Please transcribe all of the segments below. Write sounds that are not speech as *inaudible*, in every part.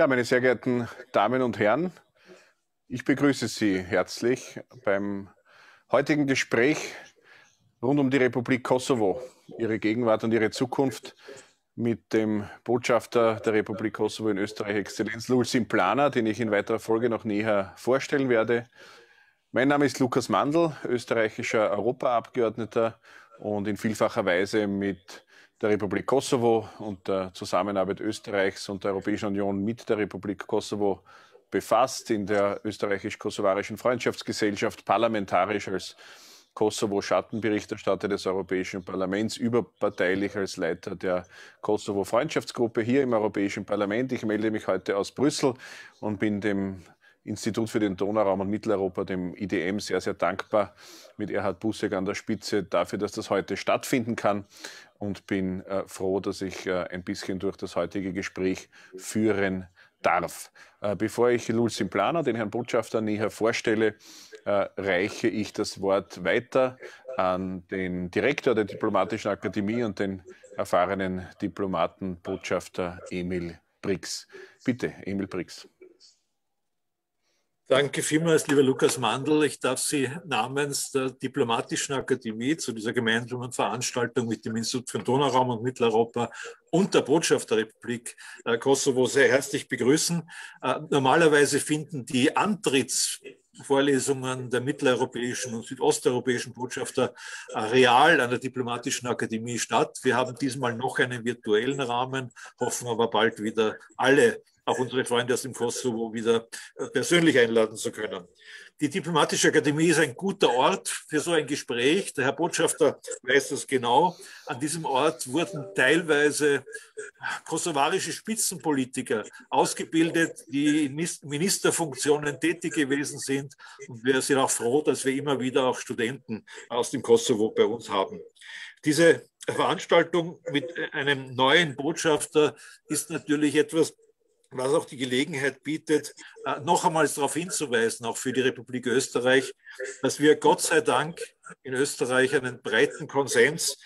Ja, meine sehr geehrten Damen und Herren, ich begrüße Sie herzlich beim heutigen Gespräch rund um die Republik Kosovo, ihre Gegenwart und ihre Zukunft mit dem Botschafter der Republik Kosovo in Österreich, Exzellenz Lulsim Plana, den ich in weiterer Folge noch näher vorstellen werde. Mein Name ist Lukas Mandl, österreichischer Europaabgeordneter und in vielfacher Weise mit der Republik Kosovo und der Zusammenarbeit Österreichs und der Europäischen Union mit der Republik Kosovo befasst, in der österreichisch-kosovarischen Freundschaftsgesellschaft parlamentarisch als Kosovo-Schattenberichterstatter des Europäischen Parlaments, überparteilich als Leiter der Kosovo-Freundschaftsgruppe hier im Europäischen Parlament. Ich melde mich heute aus Brüssel und bin dem Institut für den Donauraum und Mitteleuropa, dem IDM, sehr, sehr dankbar mit Erhard Busseck an der Spitze dafür, dass das heute stattfinden kann und bin äh, froh, dass ich äh, ein bisschen durch das heutige Gespräch führen darf. Äh, bevor ich Lul Simplana, den Herrn Botschafter, näher vorstelle, äh, reiche ich das Wort weiter an den Direktor der Diplomatischen Akademie und den erfahrenen Diplomaten Botschafter Emil Brix. Bitte, Emil Brix. Danke vielmals, lieber Lukas Mandl. Ich darf Sie namens der Diplomatischen Akademie zu dieser gemeinsamen Veranstaltung mit dem Institut für Donauraum und Mitteleuropa und der Botschaft der Republik äh, Kosovo sehr herzlich begrüßen. Äh, normalerweise finden die Antritts Vorlesungen der mitteleuropäischen und südosteuropäischen Botschafter äh, real an der Diplomatischen Akademie statt. Wir haben diesmal noch einen virtuellen Rahmen, hoffen aber bald wieder alle auch unsere Freunde aus dem Kosovo wieder äh, persönlich einladen zu können. Die Diplomatische Akademie ist ein guter Ort für so ein Gespräch. Der Herr Botschafter weiß das genau. An diesem Ort wurden teilweise kosovarische Spitzenpolitiker ausgebildet, die in Ministerfunktionen tätig gewesen sind. Und wir sind auch froh, dass wir immer wieder auch Studenten aus dem Kosovo bei uns haben. Diese Veranstaltung mit einem neuen Botschafter ist natürlich etwas, was auch die Gelegenheit bietet, äh, noch einmal darauf hinzuweisen, auch für die Republik Österreich, dass wir Gott sei Dank in Österreich einen breiten Konsens,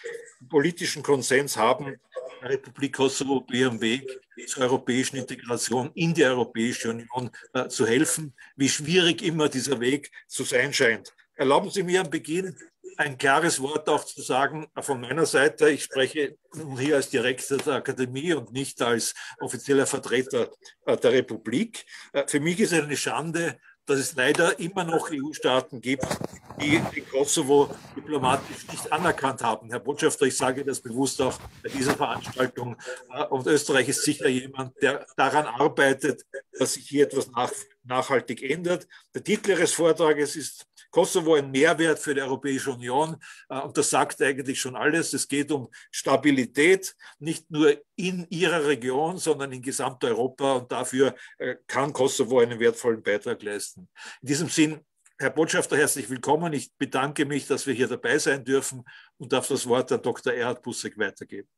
politischen Konsens haben, der Republik Kosovo auf ihrem Weg zur europäischen Integration in die Europäische Union äh, zu helfen, wie schwierig immer dieser Weg zu sein scheint. Erlauben Sie mir am Beginn ein klares Wort auch zu sagen von meiner Seite. Ich spreche hier als Direktor der Akademie und nicht als offizieller Vertreter äh, der Republik. Äh, für mich ist es eine Schande, dass es leider immer noch EU-Staaten gibt, die den Kosovo diplomatisch nicht anerkannt haben. Herr Botschafter, ich sage das bewusst auch bei dieser Veranstaltung. Äh, und Österreich ist sicher jemand, der daran arbeitet, dass sich hier etwas nach, nachhaltig ändert. Der Titel Ihres Vortrages ist Kosovo ein Mehrwert für die Europäische Union. Äh, und das sagt eigentlich schon alles. Es geht um Stabilität, nicht nur in ihrer Region, sondern in Gesamteuropa. Und dafür äh, kann Kosovo einen wertvollen Beitrag leisten. In diesem Sinn, Herr Botschafter, herzlich willkommen. Ich bedanke mich, dass wir hier dabei sein dürfen und darf das Wort an Dr. Erhard Busseck weitergeben.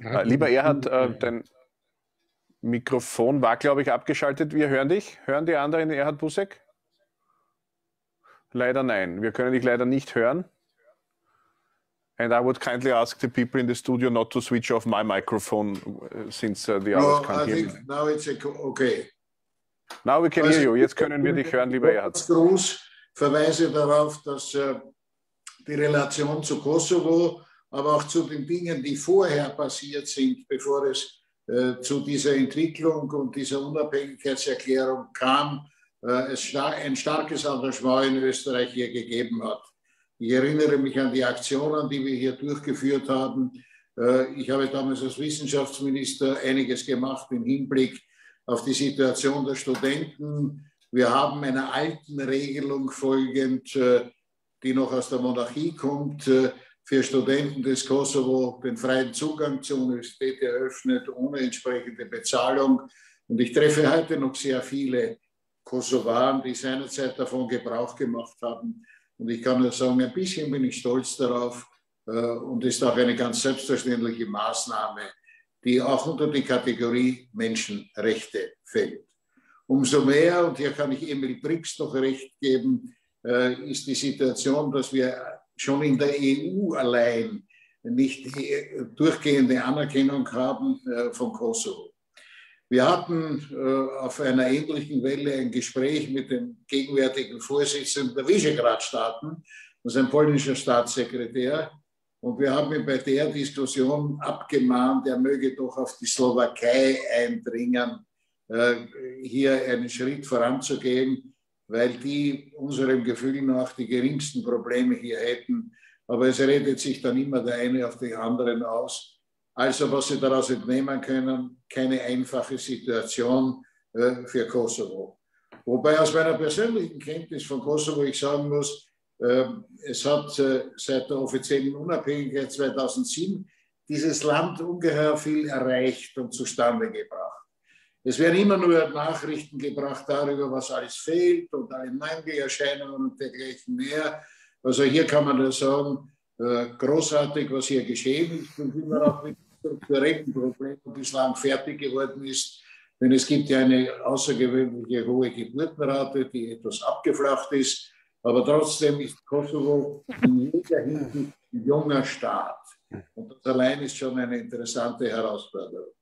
Äh, lieber Erhard, äh, dein Mikrofon war, glaube ich, abgeschaltet. Wir hören dich. Hören die anderen Erhard Busek? Leider nein. Wir können dich leider nicht hören. And I would kindly ask the people in the studio not to switch off my microphone uh, since uh, the others no, can't I hear me. Now it's okay. Now we can also, hear you. Jetzt können wir dich hören, lieber Erhard. Gruß verweise darauf, dass uh, die Relation zu Kosovo aber auch zu den Dingen, die vorher passiert sind, bevor es äh, zu dieser Entwicklung und dieser Unabhängigkeitserklärung kam, äh, es star ein starkes Engagement in Österreich hier gegeben hat. Ich erinnere mich an die Aktionen, die wir hier durchgeführt haben. Äh, ich habe damals als Wissenschaftsminister einiges gemacht im Hinblick auf die Situation der Studenten. Wir haben einer alten Regelung folgend, äh, die noch aus der Monarchie kommt, äh, für Studenten des Kosovo den freien Zugang zur Universität eröffnet, ohne entsprechende Bezahlung. Und ich treffe heute noch sehr viele Kosovaren, die seinerzeit davon Gebrauch gemacht haben. Und ich kann nur sagen, ein bisschen bin ich stolz darauf äh, und ist auch eine ganz selbstverständliche Maßnahme, die auch unter die Kategorie Menschenrechte fällt. Umso mehr, und hier kann ich Emil Brix noch recht geben, äh, ist die Situation, dass wir schon in der EU allein nicht durchgehende Anerkennung haben äh, von Kosovo. Wir hatten äh, auf einer ähnlichen Welle ein Gespräch mit dem gegenwärtigen Vorsitzenden der Visegrad-Staaten, das ist ein polnischer Staatssekretär. Und wir haben ihn bei der Diskussion abgemahnt, er möge doch auf die Slowakei eindringen, äh, hier einen Schritt voranzugehen, weil die unserem Gefühl nach die geringsten Probleme hier hätten. Aber es redet sich dann immer der eine auf den anderen aus. Also was Sie daraus entnehmen können, keine einfache Situation äh, für Kosovo. Wobei aus meiner persönlichen Kenntnis von Kosovo ich sagen muss, äh, es hat äh, seit der offiziellen Unabhängigkeit 2007 dieses Land ungeheuer viel erreicht und zustande gebracht. Es werden immer nur Nachrichten gebracht darüber, was alles fehlt und alle Mangelerscheinungen und dergleichen mehr. Also hier kann man nur sagen, äh, großartig, was hier geschehen ist und immer auch mit strukturellen Problem bislang fertig geworden ist. Denn es gibt ja eine außergewöhnliche hohe Geburtenrate, die etwas abgeflacht ist. Aber trotzdem ist Kosovo in jeder Hinsicht ein junger Staat. Und das allein ist schon eine interessante Herausforderung.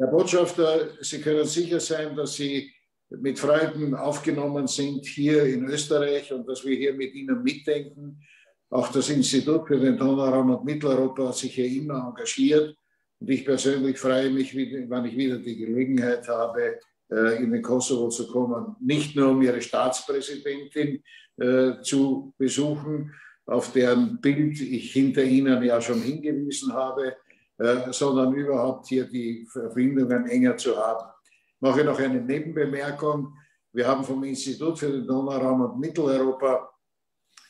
Herr Botschafter, Sie können sicher sein, dass Sie mit Freuden aufgenommen sind hier in Österreich und dass wir hier mit Ihnen mitdenken. Auch das Institut für den Donauraum und Mitteleuropa hat sich hier immer engagiert. Und ich persönlich freue mich, wenn ich wieder die Gelegenheit habe, äh, in den Kosovo zu kommen, nicht nur um ihre Staatspräsidentin äh, zu besuchen, auf deren Bild ich hinter Ihnen ja schon hingewiesen habe, äh, sondern überhaupt hier die Verbindungen enger zu haben. Ich mache noch eine Nebenbemerkung. Wir haben vom Institut für den Donauraum und Mitteleuropa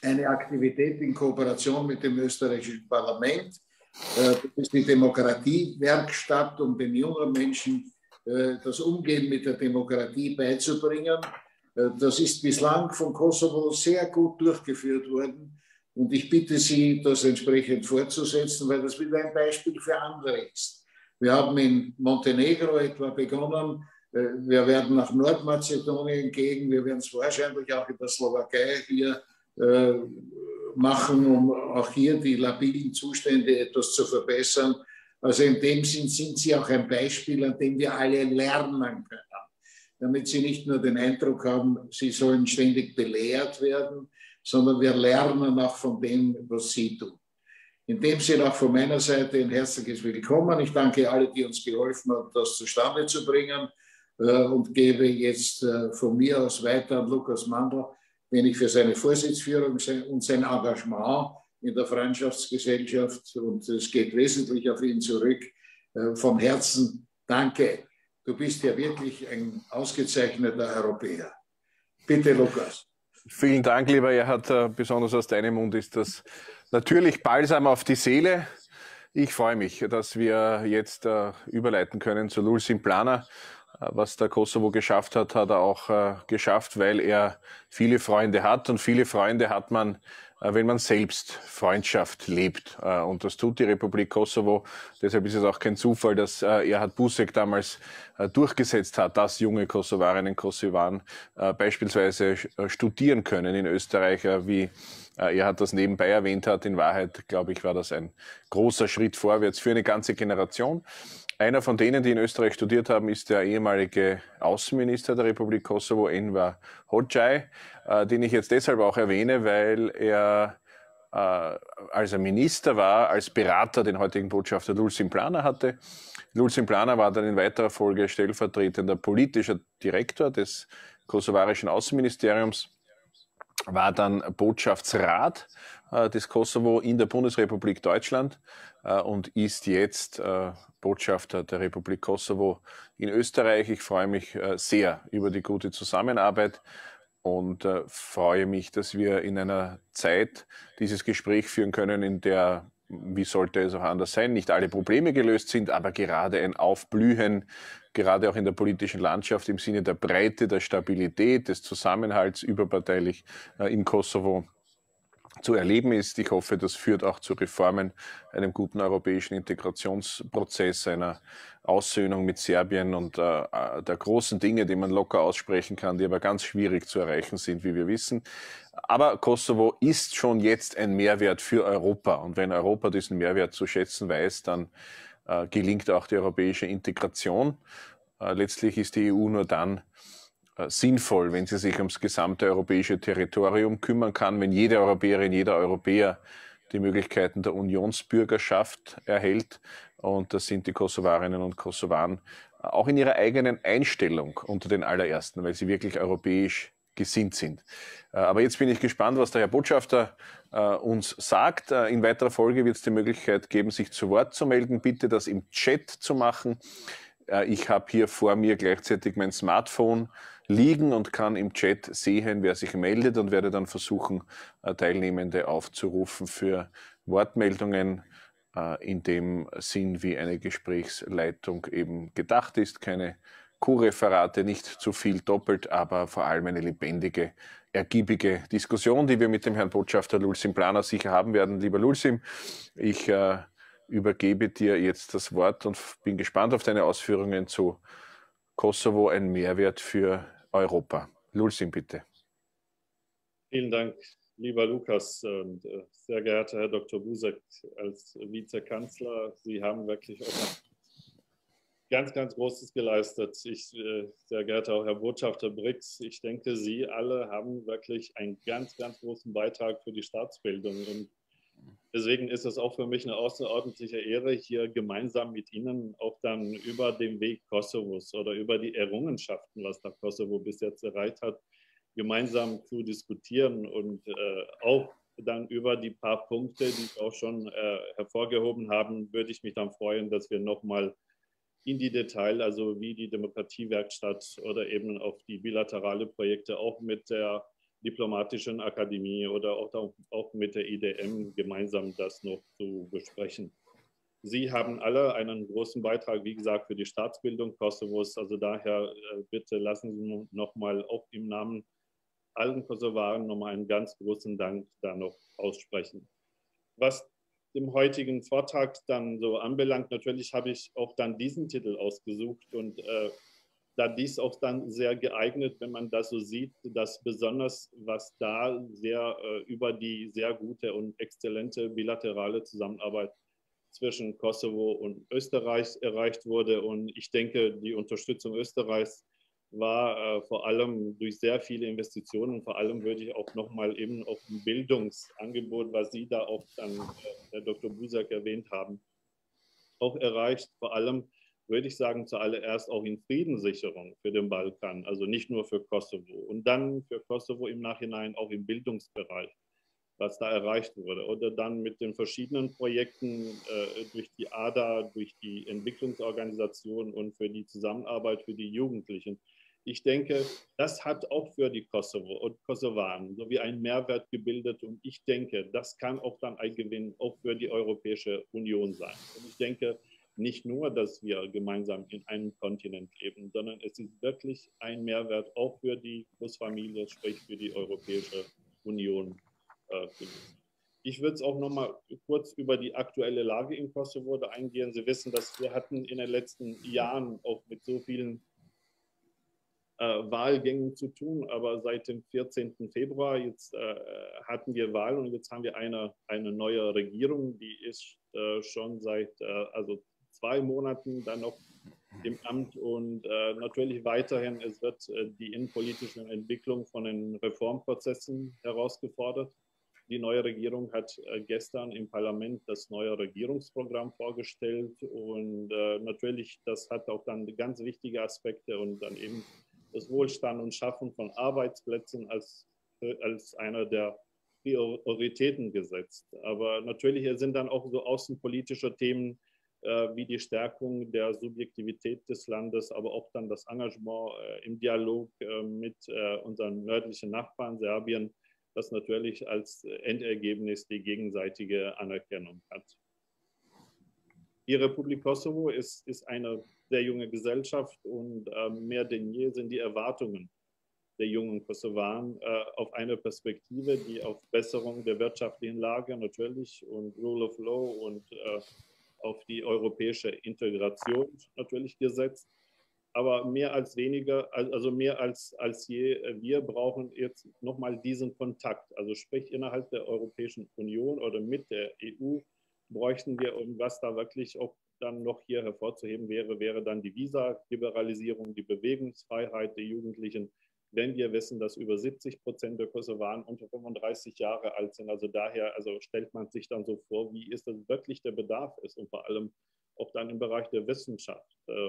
eine Aktivität in Kooperation mit dem österreichischen Parlament. Äh, das ist die Demokratiewerkstatt, um den jungen Menschen äh, das Umgehen mit der Demokratie beizubringen. Das ist bislang von Kosovo sehr gut durchgeführt worden. Und ich bitte Sie, das entsprechend fortzusetzen, weil das wieder ein Beispiel für andere ist. Wir haben in Montenegro etwa begonnen. Wir werden nach Nordmazedonien gehen. Wir werden es wahrscheinlich auch in der Slowakei hier äh, machen, um auch hier die labilen Zustände etwas zu verbessern. Also in dem Sinn sind sie auch ein Beispiel, an dem wir alle lernen können, damit sie nicht nur den Eindruck haben, sie sollen ständig belehrt werden, sondern wir lernen auch von dem, was sie tun. In dem Sinne auch von meiner Seite ein herzliches Willkommen. Ich danke alle, die uns geholfen haben, das zustande zu bringen äh, und gebe jetzt äh, von mir aus weiter an Lukas Mandl, wenn ich für seine Vorsitzführung und sein Engagement in der Freundschaftsgesellschaft, und es geht wesentlich auf ihn zurück, äh, vom Herzen danke. Du bist ja wirklich ein ausgezeichneter Europäer. Bitte, Lukas. Vielen Dank, lieber Erhard. Äh, besonders aus deinem Mund ist das natürlich balsam auf die Seele. Ich freue mich, dass wir jetzt äh, überleiten können zu Lulsin Planer was der Kosovo geschafft hat, hat er auch äh, geschafft, weil er viele Freunde hat. Und viele Freunde hat man, äh, wenn man selbst Freundschaft lebt. Äh, und das tut die Republik Kosovo. Deshalb ist es auch kein Zufall, dass äh, Erhard Busek damals äh, durchgesetzt hat, dass junge Kosovarinnen und Kosovaren äh, beispielsweise studieren können in Österreich, wie er hat das nebenbei erwähnt hat. In Wahrheit, glaube ich, war das ein großer Schritt vorwärts für eine ganze Generation. Einer von denen, die in Österreich studiert haben, ist der ehemalige Außenminister der Republik Kosovo, Enver Hoxhaj, äh, den ich jetzt deshalb auch erwähne, weil er äh, als er Minister war, als Berater den heutigen Botschafter Lulsin Plana hatte. Lulsin Plana war dann in weiterer Folge stellvertretender politischer Direktor des kosovarischen Außenministeriums war dann Botschaftsrat äh, des Kosovo in der Bundesrepublik Deutschland äh, und ist jetzt äh, Botschafter der Republik Kosovo in Österreich. Ich freue mich äh, sehr über die gute Zusammenarbeit und äh, freue mich, dass wir in einer Zeit dieses Gespräch führen können, in der wie sollte es auch anders sein, nicht alle Probleme gelöst sind, aber gerade ein Aufblühen, gerade auch in der politischen Landschaft im Sinne der Breite, der Stabilität, des Zusammenhalts überparteilich äh, im Kosovo zu erleben ist. Ich hoffe, das führt auch zu Reformen, einem guten europäischen Integrationsprozess, einer Aussöhnung mit Serbien und äh, äh, der großen Dinge, die man locker aussprechen kann, die aber ganz schwierig zu erreichen sind, wie wir wissen. Aber Kosovo ist schon jetzt ein Mehrwert für Europa. Und wenn Europa diesen Mehrwert zu schätzen weiß, dann äh, gelingt auch die europäische Integration. Äh, letztlich ist die EU nur dann äh, sinnvoll, wenn sie sich ums gesamte europäische Territorium kümmern kann, wenn jede Europäerin, jeder Europäer die Möglichkeiten der Unionsbürgerschaft erhält. Und das sind die Kosovarinnen und Kosovaren auch in ihrer eigenen Einstellung unter den allerersten, weil sie wirklich europäisch gesinnt sind. Äh, aber jetzt bin ich gespannt, was der Herr Botschafter uns sagt. In weiterer Folge wird es die Möglichkeit geben, sich zu Wort zu melden. Bitte das im Chat zu machen. Ich habe hier vor mir gleichzeitig mein Smartphone liegen und kann im Chat sehen, wer sich meldet und werde dann versuchen, äh, Teilnehmende aufzurufen für Wortmeldungen äh, in dem Sinn, wie eine Gesprächsleitung eben gedacht ist. Keine Co-Referate, nicht zu viel doppelt, aber vor allem eine lebendige, ergiebige Diskussion, die wir mit dem Herrn Botschafter Lulsim Planer sicher haben werden. Lieber Lulsim, ich äh, übergebe dir jetzt das Wort und bin gespannt auf deine Ausführungen zu Kosovo, ein Mehrwert für Europa. Lulsin, bitte. Vielen Dank, lieber Lukas und äh, sehr geehrter Herr Dr. Busek als Vizekanzler. Sie haben wirklich auch ganz, ganz Großes geleistet. Ich, äh, sehr geehrter Herr Botschafter Brix, ich denke, Sie alle haben wirklich einen ganz, ganz großen Beitrag für die Staatsbildung und Deswegen ist es auch für mich eine außerordentliche Ehre, hier gemeinsam mit Ihnen auch dann über den Weg Kosovos oder über die Errungenschaften, was der Kosovo bis jetzt erreicht hat, gemeinsam zu diskutieren und äh, auch dann über die paar Punkte, die Sie auch schon äh, hervorgehoben haben, würde ich mich dann freuen, dass wir nochmal in die Detail, also wie die Demokratiewerkstatt oder eben auf die bilaterale Projekte auch mit der Diplomatischen Akademie oder auch, auch mit der IDM gemeinsam das noch zu besprechen. Sie haben alle einen großen Beitrag, wie gesagt, für die Staatsbildung Kosovos. Also daher äh, bitte lassen Sie nochmal auch im Namen allen Kosovaren nochmal einen ganz großen Dank da noch aussprechen. Was dem heutigen Vortrag dann so anbelangt, natürlich habe ich auch dann diesen Titel ausgesucht und äh, da dies auch dann sehr geeignet, wenn man das so sieht, dass besonders was da sehr äh, über die sehr gute und exzellente bilaterale Zusammenarbeit zwischen Kosovo und Österreich erreicht wurde. Und ich denke, die Unterstützung Österreichs war äh, vor allem durch sehr viele Investitionen, vor allem würde ich auch nochmal eben auf ein Bildungsangebot, was Sie da auch dann, äh, Herr Dr. Busak erwähnt haben, auch erreicht, vor allem würde ich sagen, zuallererst auch in Friedenssicherung für den Balkan, also nicht nur für Kosovo. Und dann für Kosovo im Nachhinein auch im Bildungsbereich, was da erreicht wurde. Oder dann mit den verschiedenen Projekten äh, durch die ADA, durch die Entwicklungsorganisation und für die Zusammenarbeit für die Jugendlichen. Ich denke, das hat auch für die Kosovo und Kosovaren sowie einen Mehrwert gebildet. Und ich denke, das kann auch dann ein Gewinn auch für die Europäische Union sein. Und ich denke, nicht nur, dass wir gemeinsam in einem Kontinent leben, sondern es ist wirklich ein Mehrwert auch für die Großfamilie, sprich für die Europäische Union. Äh, ich würde es auch noch mal kurz über die aktuelle Lage in Kosovo eingehen. Sie wissen, dass wir hatten in den letzten Jahren auch mit so vielen äh, Wahlgängen zu tun, aber seit dem 14. Februar jetzt äh, hatten wir Wahlen und jetzt haben wir eine, eine neue Regierung, die ist äh, schon seit äh, also zwei Monaten dann noch im Amt und äh, natürlich weiterhin, es wird äh, die innenpolitische Entwicklung von den Reformprozessen herausgefordert. Die neue Regierung hat äh, gestern im Parlament das neue Regierungsprogramm vorgestellt und äh, natürlich, das hat auch dann ganz wichtige Aspekte und dann eben das Wohlstand und Schaffen von Arbeitsplätzen als als einer der Prioritäten gesetzt. Aber natürlich sind dann auch so außenpolitische Themen äh, wie die Stärkung der Subjektivität des Landes, aber auch dann das Engagement äh, im Dialog äh, mit unseren nördlichen Nachbarn Serbien, das natürlich als Endergebnis die gegenseitige Anerkennung hat. Die Republik Kosovo ist, ist eine sehr junge Gesellschaft und mehr denn je sind die Erwartungen der jungen Kosovaren äh, auf eine Perspektive, die auf Besserung der wirtschaftlichen Lage natürlich und Rule of Law und äh, auf die europäische Integration natürlich gesetzt. Aber mehr als weniger, also mehr als, als je, äh, wir brauchen jetzt nochmal diesen Kontakt. Also sprich innerhalb der Europäischen Union oder mit der EU bräuchten wir, um was da wirklich auch dann noch hier hervorzuheben wäre, wäre dann die Visa-Liberalisierung, die Bewegungsfreiheit der Jugendlichen, wenn wir wissen, dass über 70 Prozent der Kosovaren unter 35 Jahre alt sind. Also daher also stellt man sich dann so vor, wie ist das wirklich der Bedarf ist und vor allem auch dann im Bereich der Wissenschaft äh,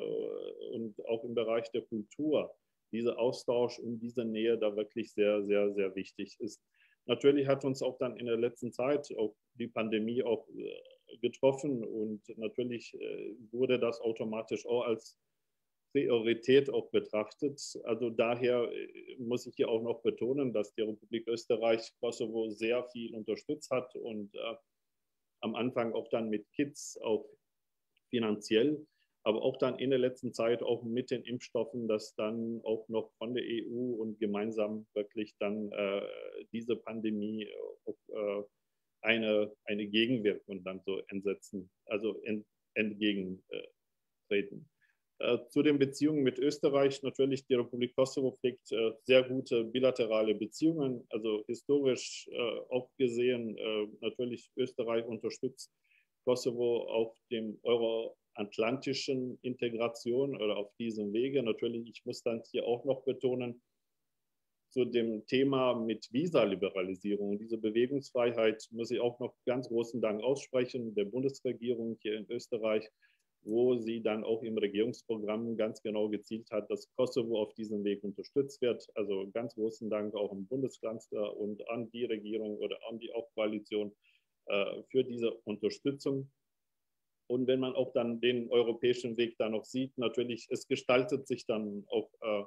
und auch im Bereich der Kultur, dieser Austausch und diese Nähe da wirklich sehr, sehr, sehr wichtig ist. Natürlich hat uns auch dann in der letzten Zeit auch die Pandemie auch äh, getroffen und natürlich äh, wurde das automatisch auch als Priorität auch betrachtet. Also daher äh, muss ich hier auch noch betonen, dass die Republik Österreich Kosovo sehr viel unterstützt hat und äh, am Anfang auch dann mit Kids, auch finanziell, aber auch dann in der letzten Zeit auch mit den Impfstoffen, dass dann auch noch von der EU und gemeinsam wirklich dann äh, diese Pandemie auch, äh, eine, eine Gegenwirkung dann so entsetzen, also ent, entgegentreten. Äh, zu den Beziehungen mit Österreich. Natürlich, die Republik Kosovo pflegt äh, sehr gute bilaterale Beziehungen. Also historisch äh, auch gesehen, natürlich Österreich unterstützt Kosovo auf dem euroatlantischen Integration oder auf diesem Wege. Natürlich, ich muss dann hier auch noch betonen, zu dem Thema mit Visa-Liberalisierung, diese Bewegungsfreiheit, muss ich auch noch ganz großen Dank aussprechen der Bundesregierung hier in Österreich, wo sie dann auch im Regierungsprogramm ganz genau gezielt hat, dass Kosovo auf diesem Weg unterstützt wird. Also ganz großen Dank auch im Bundeskanzler und an die Regierung oder an die auch Koalition äh, für diese Unterstützung. Und wenn man auch dann den europäischen Weg da noch sieht, natürlich, es gestaltet sich dann auch äh,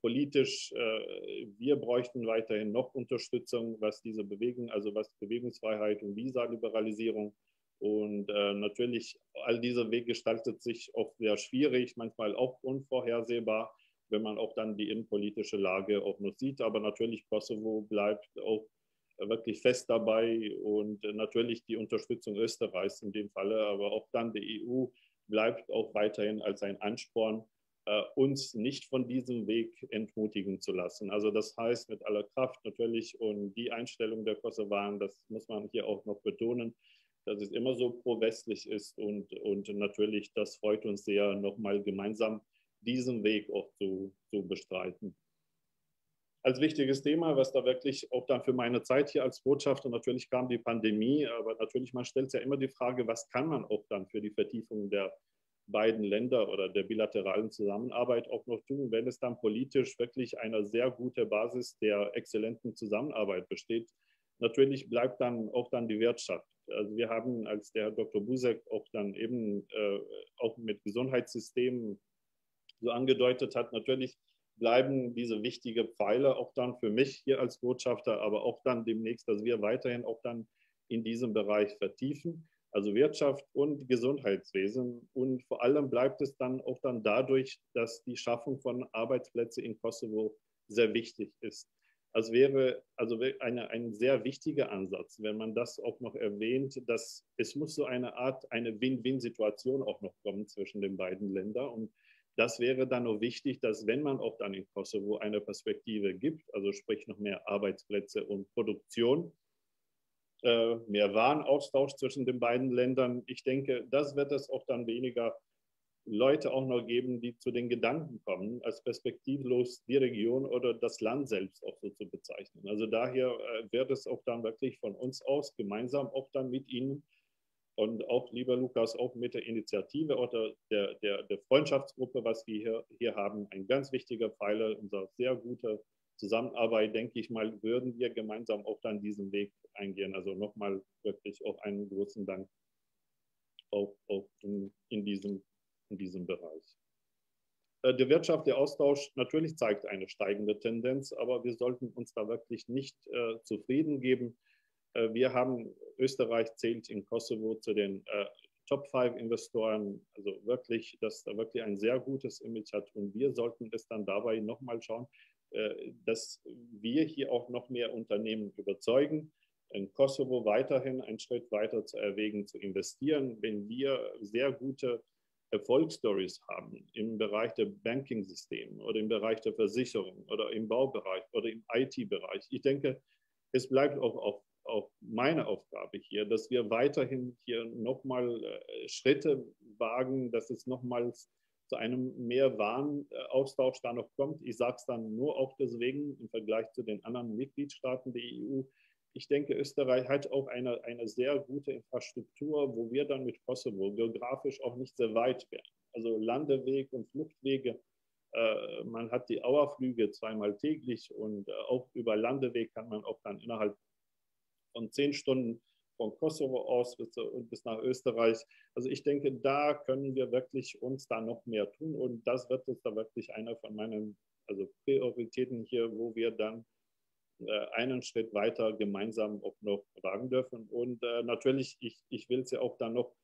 politisch. Äh, wir bräuchten weiterhin noch Unterstützung, was diese Bewegung, also was Bewegungsfreiheit und Visa-Liberalisierung und äh, natürlich, all dieser Weg gestaltet sich oft sehr schwierig, manchmal auch unvorhersehbar, wenn man auch dann die innenpolitische Lage auch noch sieht. Aber natürlich, Kosovo bleibt auch wirklich fest dabei und natürlich die Unterstützung Österreichs in dem Falle, aber auch dann die EU bleibt auch weiterhin als ein Ansporn, äh, uns nicht von diesem Weg entmutigen zu lassen. Also das heißt mit aller Kraft natürlich und die Einstellung der Kosovaren, das muss man hier auch noch betonen, dass es immer so pro-westlich ist und, und natürlich, das freut uns sehr, nochmal gemeinsam diesen Weg auch zu, zu bestreiten. Als wichtiges Thema, was da wirklich auch dann für meine Zeit hier als Botschafter, natürlich kam die Pandemie, aber natürlich, man stellt ja immer die Frage, was kann man auch dann für die Vertiefung der beiden Länder oder der bilateralen Zusammenarbeit auch noch tun, wenn es dann politisch wirklich eine sehr gute Basis der exzellenten Zusammenarbeit besteht. Natürlich bleibt dann auch dann die Wirtschaft. Also wir haben, als der Herr Dr. Busek auch dann eben äh, auch mit Gesundheitssystemen so angedeutet hat, natürlich bleiben diese wichtigen Pfeiler auch dann für mich hier als Botschafter, aber auch dann demnächst, dass wir weiterhin auch dann in diesem Bereich vertiefen, also Wirtschaft und Gesundheitswesen. Und vor allem bleibt es dann auch dann dadurch, dass die Schaffung von Arbeitsplätzen in Kosovo sehr wichtig ist. Also wäre also eine, ein sehr wichtiger Ansatz, wenn man das auch noch erwähnt, dass es muss so eine Art, eine Win-Win-Situation auch noch kommen zwischen den beiden Ländern. Und das wäre dann nur wichtig, dass wenn man auch dann in Kosovo eine Perspektive gibt, also sprich noch mehr Arbeitsplätze und Produktion, äh, mehr Warenaustausch zwischen den beiden Ländern, ich denke, das wird es auch dann weniger Leute auch noch geben, die zu den Gedanken kommen, als perspektivlos die Region oder das Land selbst auch so zu bezeichnen. Also daher äh, wird es auch dann wirklich von uns aus gemeinsam auch dann mit Ihnen und auch, lieber Lukas, auch mit der Initiative oder der, der, der Freundschaftsgruppe, was wir hier, hier haben, ein ganz wichtiger Pfeiler unserer sehr guten Zusammenarbeit, denke ich mal, würden wir gemeinsam auch dann diesen Weg eingehen. Also nochmal wirklich auch einen großen Dank auch, auch in, in, diesem, in diesem Bereich. Äh, der Wirtschaft, der Austausch natürlich zeigt eine steigende Tendenz, aber wir sollten uns da wirklich nicht äh, zufrieden geben. Äh, wir haben, Österreich zählt in Kosovo zu den äh, Top 5 Investoren, also wirklich, dass da wirklich ein sehr gutes Image hat und wir sollten es dann dabei nochmal schauen, äh, dass wir hier auch noch mehr Unternehmen überzeugen, in Kosovo weiterhin einen Schritt weiter zu erwägen, zu investieren, wenn wir sehr gute Erfolgsstories haben im Bereich der Banking-Systeme oder im Bereich der Versicherung oder im Baubereich oder im IT-Bereich. Ich denke, es bleibt auch auf, auf meine Aufgabe hier, dass wir weiterhin hier nochmal äh, Schritte wagen, dass es nochmals zu einem mehr Warenaustausch da noch kommt. Ich sage es dann nur auch deswegen im Vergleich zu den anderen Mitgliedstaaten der EU. Ich denke, Österreich hat auch eine, eine sehr gute Infrastruktur, wo wir dann mit Kosovo geografisch auch nicht sehr weit wären. Also Landeweg und Fluchtwege. Äh, man hat die Auerflüge zweimal täglich und äh, auch über Landeweg kann man auch dann innerhalb von zehn Stunden von Kosovo aus bis, nach Österreich. Also ich denke, da können wir wirklich uns da noch mehr tun und das wird jetzt da wirklich einer von meinen also Prioritäten hier, wo wir dann einen Schritt weiter gemeinsam auch noch wagen dürfen. Und äh, natürlich, ich, ich will es ja auch dann noch,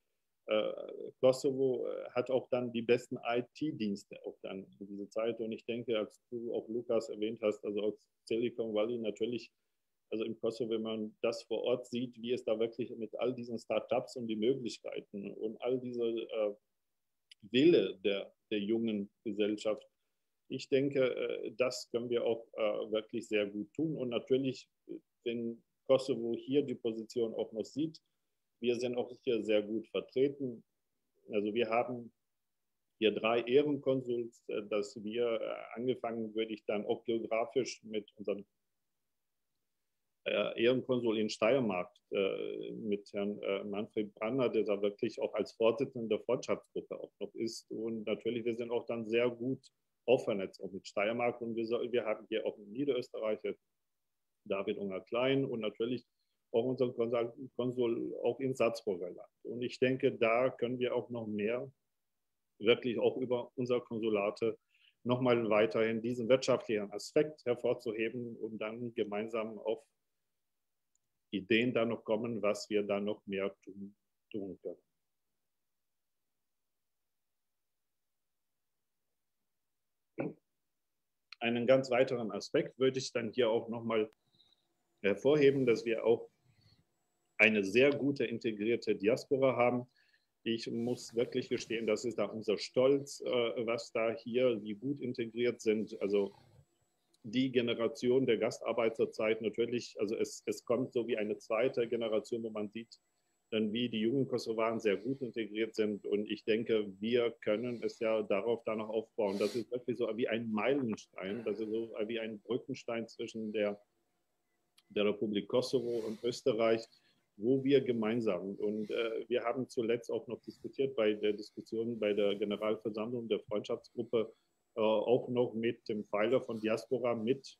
äh, Kosovo äh, hat auch dann die besten IT-Dienste auch dann in dieser Zeit. Und ich denke, als du auch Lukas erwähnt hast, also aus Silicon Valley natürlich also im Kosovo, wenn man das vor Ort sieht, wie es da wirklich mit all diesen Startups und die Möglichkeiten und all diese äh, Wille der, der jungen Gesellschaft, ich denke, äh, das können wir auch äh, wirklich sehr gut tun. Und natürlich, wenn Kosovo hier die Position auch noch sieht, wir sind auch hier sehr gut vertreten. Also wir haben hier drei Ehrenkonsuls, äh, dass wir äh, angefangen würde ich dann auch geografisch mit unseren äh, Ehrenkonsul in Steiermark äh, mit Herrn äh, Manfred Branner, der da wirklich auch als Vorsitzender der Freundschaftsgruppe auch noch ist. Und natürlich, wir sind auch dann sehr gut auch vernetzt, auch mit Steiermark. Und wir, wir haben hier auch in Niederösterreich David Unger Klein und natürlich auch unseren Konsul, auch in Salzburger Land. Und ich denke, da können wir auch noch mehr wirklich auch über unser Konsulate nochmal weiterhin diesen wirtschaftlichen Aspekt hervorzuheben und dann gemeinsam auf Ideen da noch kommen, was wir da noch mehr tun, tun können. Einen ganz weiteren Aspekt würde ich dann hier auch nochmal hervorheben, dass wir auch eine sehr gute integrierte Diaspora haben. Ich muss wirklich gestehen, das ist da unser Stolz, äh, was da hier, wie gut integriert sind. Also die Generation der Gastarbeiterzeit natürlich, also es, es kommt so wie eine zweite Generation, wo man sieht, dann wie die jungen Kosovaren sehr gut integriert sind. Und ich denke, wir können es ja darauf dann noch aufbauen. Das ist wirklich so wie ein Meilenstein, das ist so wie ein Brückenstein zwischen der, der Republik Kosovo und Österreich, wo wir gemeinsam, und äh, wir haben zuletzt auch noch diskutiert bei der Diskussion bei der Generalversammlung der Freundschaftsgruppe, äh, auch noch mit dem Pfeiler von Diaspora mit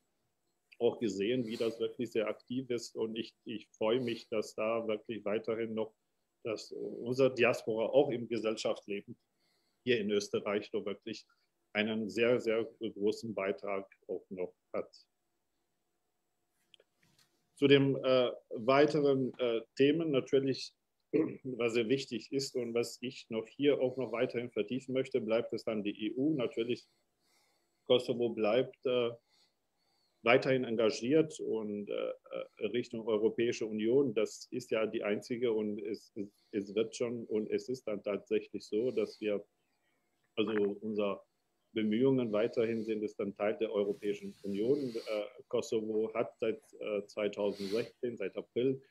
auch gesehen, wie das wirklich sehr aktiv ist. Und ich, ich freue mich, dass da wirklich weiterhin noch, dass unser Diaspora auch im Gesellschaftsleben hier in Österreich doch wirklich einen sehr, sehr großen Beitrag auch noch hat. Zu den äh, weiteren äh, Themen natürlich, *clears throat* was sehr wichtig ist und was ich noch hier auch noch weiterhin vertiefen möchte, bleibt es dann die EU. Natürlich Kosovo bleibt äh, weiterhin engagiert und äh, Richtung Europäische Union. Das ist ja die einzige und es, es, es, wird schon und es ist dann tatsächlich so, dass wir, also unser Bemühungen weiterhin sind es dann Teil der Europäischen Union. Äh, Kosovo hat seit 2016, äh, seit April,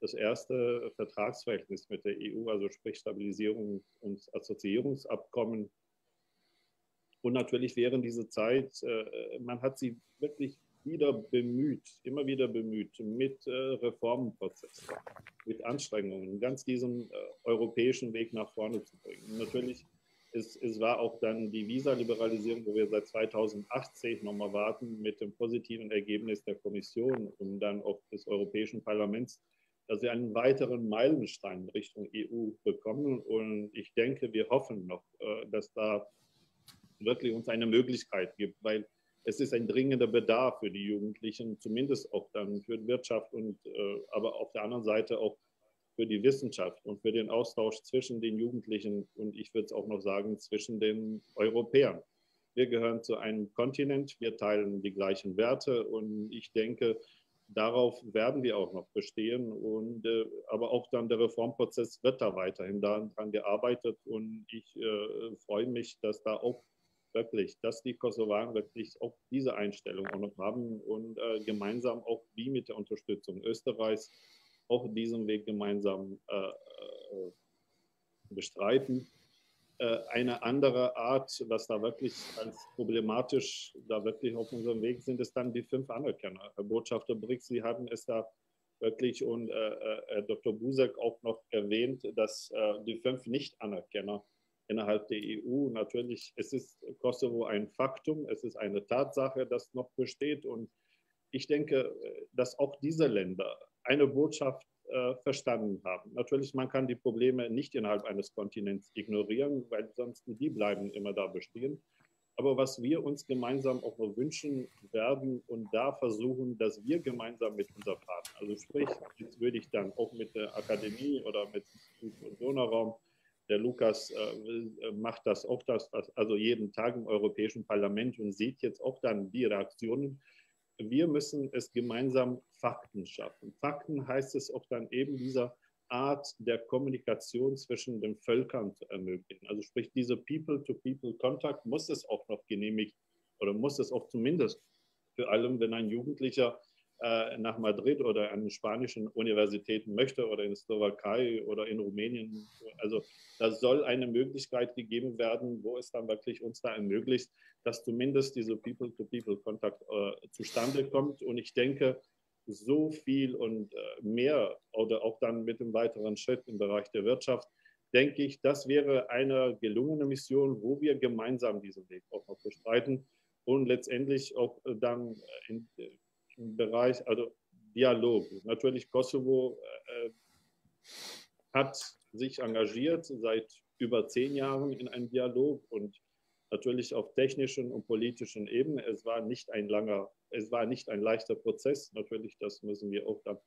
das erste Vertragsverhältnis mit der EU, also sprich Stabilisierung und Assoziierungsabkommen und natürlich während dieser Zeit, äh, man hat sie wirklich wieder bemüht, immer wieder bemüht mit äh, Reformenprozessen, mit Anstrengungen, ganz diesen äh, europäischen Weg nach vorne zu bringen. Natürlich es, es war auch dann die Visa-Liberalisierung, wo wir seit 2018 nochmal warten mit dem positiven Ergebnis der Kommission und dann auch des Europäischen Parlaments, dass wir einen weiteren Meilenstein Richtung EU bekommen. Und ich denke, wir hoffen noch, äh, dass da wirklich uns eine Möglichkeit gibt, weil es ist ein dringender Bedarf für die Jugendlichen, zumindest auch dann für die Wirtschaft und äh, aber auf der anderen Seite auch für die Wissenschaft und für den Austausch zwischen den Jugendlichen und ich würde es auch noch sagen, zwischen den Europäern. Wir gehören zu einem Kontinent, wir teilen die gleichen Werte und ich denke, darauf werden wir auch noch bestehen. Und, äh, aber auch dann der Reformprozess wird da weiterhin daran gearbeitet und ich äh, freue mich, dass da auch wirklich, dass die Kosovaren wirklich auch diese Einstellung auch noch haben und äh, gemeinsam auch wie mit der Unterstützung Österreichs auch diesen Weg gemeinsam äh, äh, bestreiten. Äh, eine andere Art, was da wirklich als problematisch da wirklich auf unserem Weg sind, ist dann die fünf Anerkenner. Herr Botschafter Brix, Sie haben es da wirklich und äh, äh, Herr Dr. Busek auch noch erwähnt, dass äh, die fünf Nicht-Anerkenner innerhalb der EU. Natürlich, es ist Kosovo ein Faktum, es ist eine Tatsache, das noch besteht. Und ich denke, dass auch diese Länder eine Botschaft äh, verstanden haben. Natürlich, man kann die Probleme nicht innerhalb eines Kontinents ignorieren, weil sonst die bleiben immer da bestehen. Aber was wir uns gemeinsam auch nur wünschen werden und da versuchen, dass wir gemeinsam mit unserer Partner, also sprich, jetzt würde ich dann auch mit der Akademie oder mit dem Donauraum der Lukas äh, macht das auch das, also jeden Tag im Europäischen Parlament und sieht jetzt auch dann die Reaktionen. Wir müssen es gemeinsam Fakten schaffen. Fakten heißt es auch dann eben dieser Art der Kommunikation zwischen den Völkern zu ermöglichen. Also sprich, diese People-to-People-Kontakt muss es auch noch genehmigt oder muss es auch zumindest für allem, wenn ein Jugendlicher äh, nach Madrid oder an spanischen Universitäten möchte oder in Slowakei oder in Rumänien. Also da soll eine Möglichkeit gegeben werden, wo es dann wirklich uns da ermöglicht, dass zumindest diese People-to-People-Kontakt äh, zustande kommt. Und ich denke, so viel und äh, mehr oder auch dann mit dem weiteren Schritt im Bereich der Wirtschaft, denke ich, das wäre eine gelungene Mission, wo wir gemeinsam diesen Weg auch noch bestreiten und letztendlich auch dann in, im Bereich, also Dialog. Natürlich Kosovo äh, hat sich engagiert seit über zehn Jahren in einem Dialog und natürlich auf technischen und politischen Ebene. Es war nicht ein langer, es war nicht ein leichter Prozess. Natürlich, das müssen wir auch dann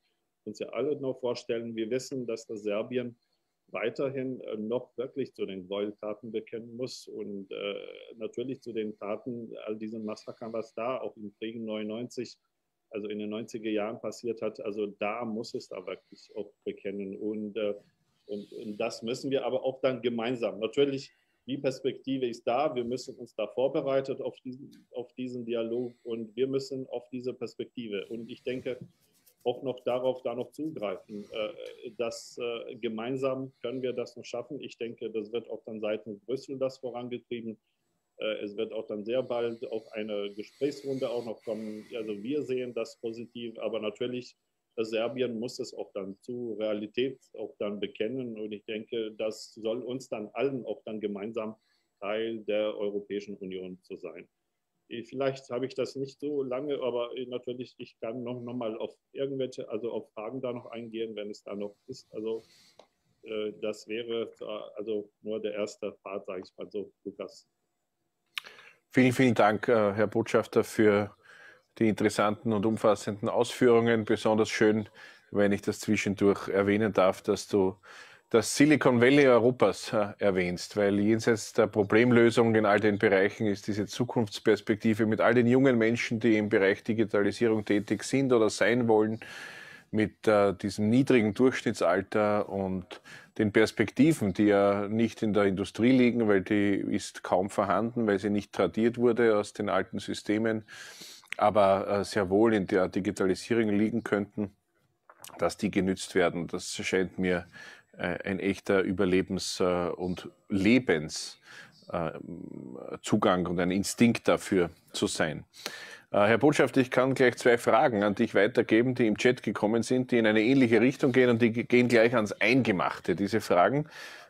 uns ja alle noch vorstellen. Wir wissen, dass das Serbien weiterhin äh, noch wirklich zu den Gräueltaten bekennen muss und äh, natürlich zu den Taten, all diesen Massakern, was da auch im Krieg 99 also in den 90er Jahren passiert hat. Also da muss es da wirklich auch bekennen. Und, äh, und, und, das müssen wir aber auch dann gemeinsam. Natürlich, die Perspektive ist da. Wir müssen uns da vorbereitet auf diesen, auf diesen Dialog und wir müssen auf diese Perspektive. Und ich denke, auch noch darauf da noch zugreifen. Äh, dass äh, gemeinsam können wir das noch schaffen. Ich denke, das wird auch dann seitens Brüssel das vorangetrieben. Äh, es wird auch dann sehr bald auch eine Gesprächsrunde auch noch kommen. Also wir sehen das positiv, aber natürlich Serbien muss es auch dann zu Realität auch dann bekennen. Und ich denke, das soll uns dann allen auch dann gemeinsam Teil der Europäischen Union zu sein. Vielleicht habe ich das nicht so lange, aber natürlich, ich kann noch, noch mal auf irgendwelche, also auf Fragen da noch eingehen, wenn es da noch ist. Also äh, das wäre also nur der erste Part, sage ich mal so, Lukas. Vielen, vielen Dank, äh, Herr Botschafter, für die interessanten und umfassenden Ausführungen. Besonders schön, wenn ich das zwischendurch erwähnen darf, dass du das Silicon Valley Europas äh, erwähnst, weil jenseits der Problemlösung in all den Bereichen ist diese Zukunftsperspektive mit all den jungen Menschen, die im Bereich Digitalisierung tätig sind oder sein wollen, mit äh, diesem niedrigen Durchschnittsalter und den Perspektiven, die ja nicht in der Industrie liegen, weil die ist kaum vorhanden, weil sie nicht tradiert wurde aus den alten Systemen, aber äh, sehr wohl in der Digitalisierung liegen könnten, dass die genützt werden. Das scheint mir äh, ein echter Überlebens- äh, und Lebenszugang und ein Instinkt dafür zu sein. Äh, Herr Botschafter, ich kann gleich zwei Fragen an dich weitergeben, die im Chat gekommen sind, die in eine ähnliche Richtung gehen und die gehen gleich ans Eingemachte. Diese Fragen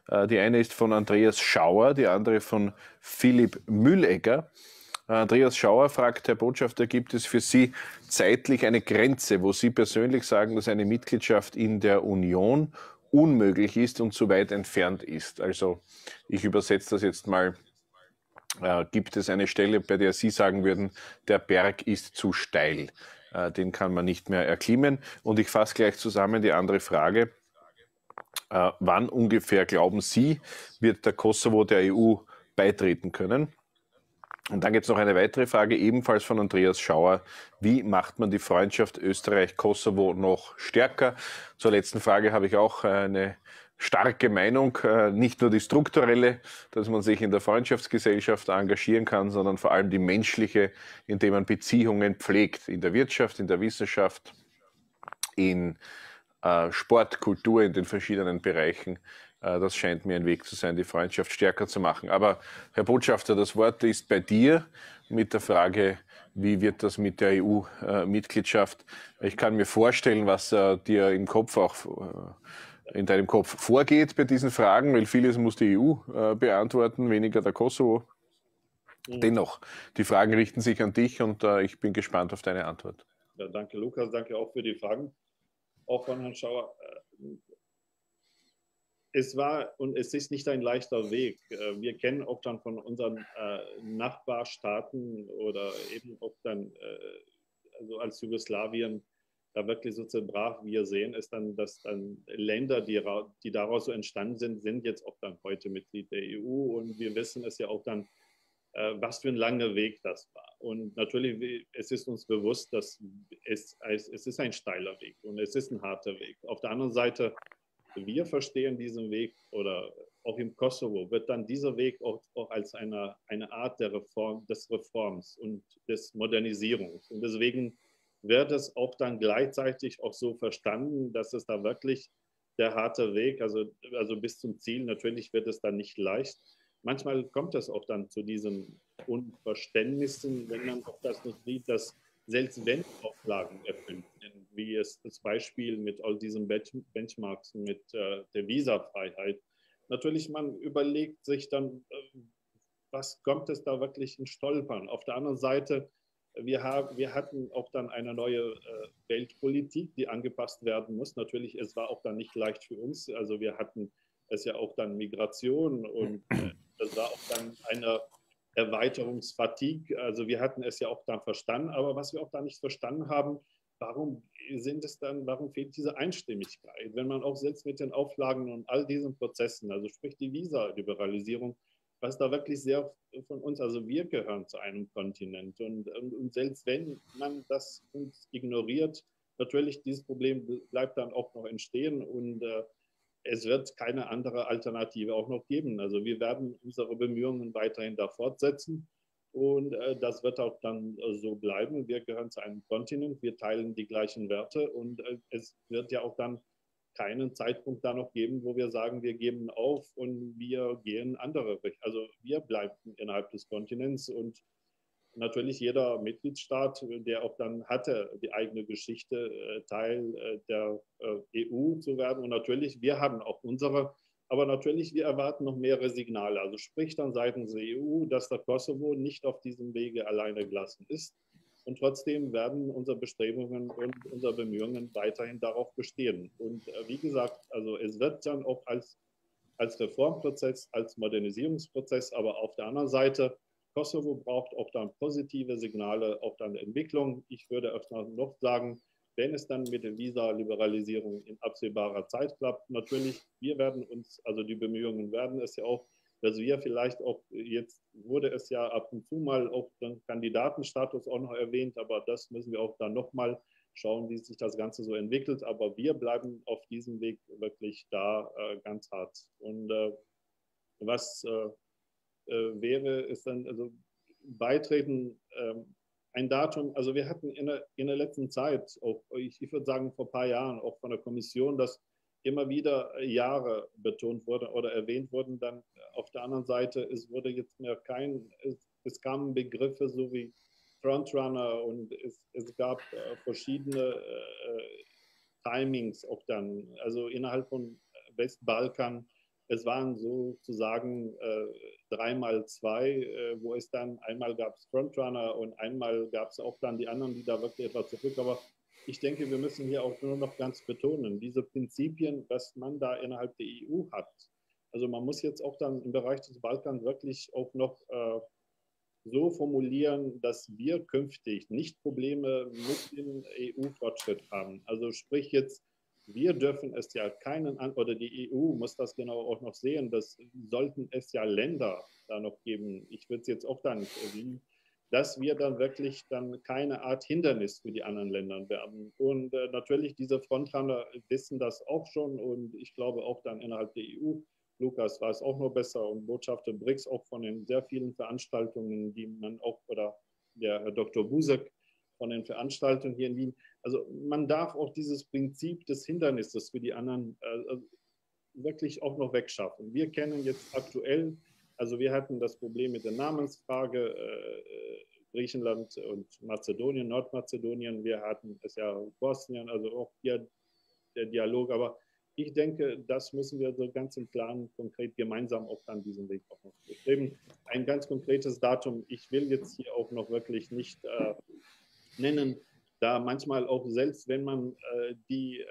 Äh, die eine ist von Andreas Schauer, die andere von Philipp Müllegger. Äh, Andreas Schauer fragt, Herr Botschafter, gibt es für Sie zeitlich eine Grenze, wo Sie persönlich sagen, dass eine Mitgliedschaft in der Union unmöglich ist und zu weit entfernt ist? Also ich übersetze das jetzt mal. Äh, gibt es eine Stelle, bei der Sie sagen würden, der Berg ist zu steil? Äh, den kann man nicht mehr erklimmen. Und ich fasse gleich zusammen die andere Frage. Äh, wann ungefähr glauben Sie, wird der Kosovo der EU beitreten können? Und dann gibt es noch eine weitere Frage, ebenfalls von Andreas Schauer. Wie macht man die Freundschaft Österreich-Kosovo noch stärker? Zur letzten Frage habe ich auch eine starke Meinung, äh, nicht nur die strukturelle, dass man sich in der Freundschaftsgesellschaft engagieren kann, sondern vor allem die menschliche, indem man Beziehungen pflegt, in der Wirtschaft, in der Wissenschaft, in äh, Sport, Kultur, in den verschiedenen Bereichen. Äh, das scheint mir ein Weg zu sein, die Freundschaft stärker zu machen. Aber Herr Botschafter, das Wort ist bei dir mit der Frage, wie wird das mit der EU-Mitgliedschaft? Ich kann mir vorstellen, was dir im Kopf auch in deinem Kopf vorgeht bei diesen Fragen, weil vieles muss die EU äh, beantworten, weniger der Kosovo. Mhm. Dennoch, die Fragen richten sich an dich und äh, ich bin gespannt auf deine Antwort. Ja, danke, Lukas. Danke auch für die Fragen. Auch von Herrn Schauer. Äh, es war und es ist nicht ein leichter Weg. Äh, wir kennen auch dann von unseren äh, Nachbarstaaten oder eben auch dann, also als Jugoslawien, da wirklich so zerbrach wir sehen, ist dann, dass dann Länder, die, die daraus so entstanden sind, sind jetzt auch dann heute Mitglied der EU und wir wissen es ja auch dann, äh, was für ein langer Weg das war. Und natürlich, es ist uns bewusst, dass es, es ist ein steiler Weg und es ist ein harter Weg. Auf der anderen Seite, wir verstehen diesen Weg oder auch im Kosovo wird dann dieser Weg auch, auch als eine, eine Art der Reform, des Reforms und des Modernisierungs. Und deswegen wird es auch dann gleichzeitig auch so verstanden, dass es da wirklich der harte Weg, also, also bis zum Ziel, natürlich wird es dann nicht leicht. Manchmal kommt es auch dann zu diesen Unverständnissen, wenn man auch das nicht sieht, dass selbst wenn Auflagen sind, wie es das Beispiel mit all diesen Benchmarks, mit äh, der Visafreiheit, natürlich man überlegt sich dann, äh, was kommt es da wirklich in Stolpern. Auf der anderen Seite wir, haben, wir hatten auch dann eine neue äh, Weltpolitik, die angepasst werden muss. Natürlich, es war auch dann nicht leicht für uns. Also wir hatten es ja auch dann Migration und äh, es war auch dann eine Erweiterungsfatigue. Also wir hatten es ja auch dann verstanden, aber was wir auch da nicht verstanden haben, warum sind es dann, warum fehlt diese Einstimmigkeit? Wenn man auch selbst mit den Auflagen und all diesen Prozessen, also sprich die Visa-Liberalisierung, was da wirklich sehr von uns, also wir gehören zu einem Kontinent und, und, selbst wenn man das uns ignoriert, natürlich dieses Problem bleibt dann auch noch entstehen und äh, es wird keine andere Alternative auch noch geben. Also wir werden unsere Bemühungen weiterhin da fortsetzen und äh, das wird auch dann äh, so bleiben. Wir gehören zu einem Kontinent, wir teilen die gleichen Werte und äh, es wird ja auch dann keinen Zeitpunkt da noch geben, wo wir sagen, wir geben auf und wir gehen andere. Also wir bleiben innerhalb des Kontinents und natürlich jeder Mitgliedstaat, der auch dann hatte, die eigene Geschichte, äh, Teil äh, der äh, EU zu werden. Und natürlich, wir haben auch unsere, aber natürlich, wir erwarten noch mehrere Signale. Also sprich dann seitens der EU, dass der Kosovo nicht auf diesem Wege alleine gelassen ist und trotzdem werden unsere Bestrebungen und unsere Bemühungen weiterhin darauf bestehen. Und wie gesagt, also es wird dann auch als, als Reformprozess, als Modernisierungsprozess, aber auf der anderen Seite, Kosovo braucht auch dann positive Signale, auch dann Entwicklung. Ich würde öfter noch sagen, wenn es dann mit der Visa-Liberalisierung in absehbarer Zeit klappt, natürlich, wir werden uns, also die Bemühungen werden es ja auch dass wir vielleicht auch, jetzt wurde es ja ab und zu mal auch den Kandidatenstatus auch noch erwähnt, aber das müssen wir auch dann nochmal schauen, wie sich das Ganze so entwickelt. Aber wir bleiben auf diesem Weg wirklich da äh, ganz hart. Und äh, was äh, wäre, ist dann, also beitreten, ähm, ein Datum, also wir hatten in der, in der letzten Zeit, auch, ich, ich würde sagen vor ein paar Jahren, auch von der Kommission, dass immer wieder äh, Jahre betont wurde oder erwähnt wurden, dann äh, auf der anderen Seite, es wurde jetzt mehr kein, es, es kamen Begriffe so wie Frontrunner und es, es gab äh, verschiedene äh, Timings auch dann, also innerhalb von Westbalkan Es waren sozusagen äh, dreimal zwei, äh, wo es dann einmal gab es Frontrunner und einmal gab es auch dann die anderen, die da wirklich etwas zurück. Aber ich denke, wir müssen hier auch nur noch ganz betonen, diese Prinzipien, was man da innerhalb der EU hat. Also man muss jetzt auch dann im Bereich des Balkans wirklich auch noch äh, so formulieren, dass wir künftig nicht Probleme mit dem EU-Fortschritt haben. Also sprich jetzt, wir dürfen es ja keinen, oder die EU muss das genau auch noch sehen, das sollten es ja Länder da noch geben. Ich würde es jetzt auch da nicht erwähnen, dass wir dann wirklich dann keine Art Hindernis für die anderen Länder werden. Und äh, natürlich, diese Frontrunner wissen das auch schon und ich glaube auch dann innerhalb der EU Lukas weiß auch noch besser und Botschafter BRICS auch von den sehr vielen Veranstaltungen, die man auch, oder der Herr Dr. Busek von den Veranstaltungen hier in Wien. Also man darf auch dieses Prinzip des Hindernisses für die anderen äh, wirklich auch noch wegschaffen. Wir kennen jetzt aktuell, also wir hatten das Problem mit der Namensfrage äh, Griechenland und Mazedonien, Nordmazedonien. Wir hatten es ja Bosnien, also auch hier der Dialog, aber ich denke, das müssen wir so ganz im Plan konkret gemeinsam auch dann diesen Weg auch noch bestreben. Ein ganz konkretes Datum, ich will jetzt hier auch noch wirklich nicht äh, nennen, da manchmal auch selbst, wenn man äh, die äh,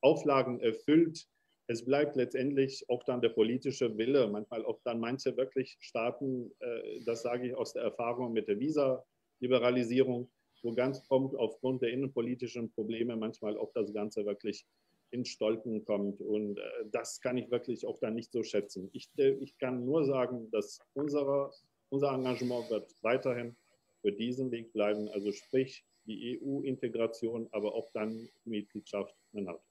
Auflagen erfüllt, es bleibt letztendlich auch dann der politische Wille. Manchmal auch dann manche wirklich Staaten, äh, das sage ich aus der Erfahrung mit der Visa-Liberalisierung, wo ganz prompt aufgrund der innenpolitischen Probleme manchmal auch das Ganze wirklich in Stolpen kommt. Und äh, das kann ich wirklich auch dann nicht so schätzen. Ich, äh, ich kann nur sagen, dass unsere, unser Engagement wird weiterhin für diesen Weg bleiben. Also sprich die EU-Integration, aber auch dann Mitgliedschaft der NATO.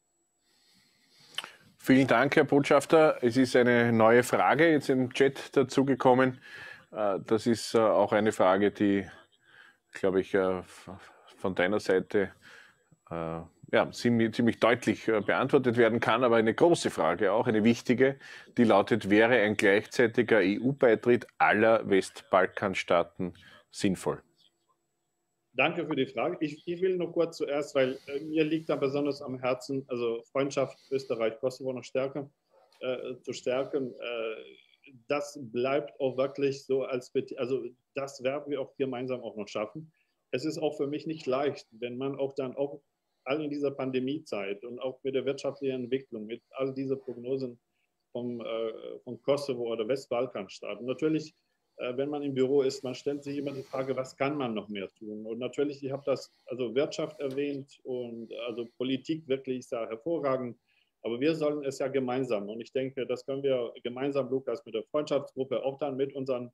Vielen Dank, Herr Botschafter. Es ist eine neue Frage jetzt im Chat dazugekommen. Äh, das ist äh, auch eine Frage, die, glaube ich, äh, von deiner Seite ja, ziemlich, deutlich beantwortet werden kann, aber eine große Frage auch, eine wichtige, die lautet, wäre ein gleichzeitiger EU-Beitritt aller Westbalkanstaaten sinnvoll? Danke für die Frage. Ich, ich will nur kurz zuerst, weil äh, mir liegt da besonders am Herzen, also Freundschaft Österreich-Kosovo noch stärker äh, zu stärken. Äh, das bleibt auch wirklich so als, also das werden wir auch gemeinsam auch noch schaffen. Es ist auch für mich nicht leicht, wenn man auch dann auch all in dieser Pandemiezeit und auch mit der wirtschaftlichen Entwicklung, mit all diesen Prognosen vom, äh, vom Kosovo oder Westbalkanstaaten. Natürlich, wenn man im Büro ist, man stellt sich immer die Frage, was kann man noch mehr tun? Und natürlich, ich habe das, also Wirtschaft erwähnt und also Politik wirklich sehr hervorragend. Aber wir sollen es ja gemeinsam. Und ich denke, das können wir gemeinsam, Lukas, mit der Freundschaftsgruppe, auch dann mit unseren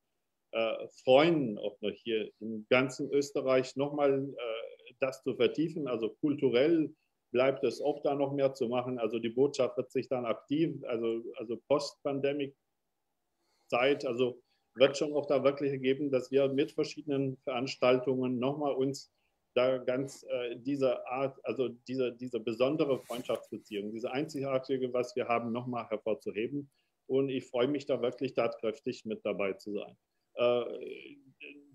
äh, Freunden auch noch hier im ganzen Österreich nochmal äh, das zu vertiefen. Also kulturell bleibt es auch da noch mehr zu machen. Also die Botschaft wird sich dann aktiv, also, also Post-Pandemic-Zeit, also wird schon auch da wirklich geben, dass wir mit verschiedenen Veranstaltungen nochmal uns da ganz äh, diese Art, also diese, diese besondere Freundschaftsbeziehung, diese einzigartige, was wir haben, nochmal hervorzuheben. Und ich freue mich da wirklich tatkräftig mit dabei zu sein. Äh,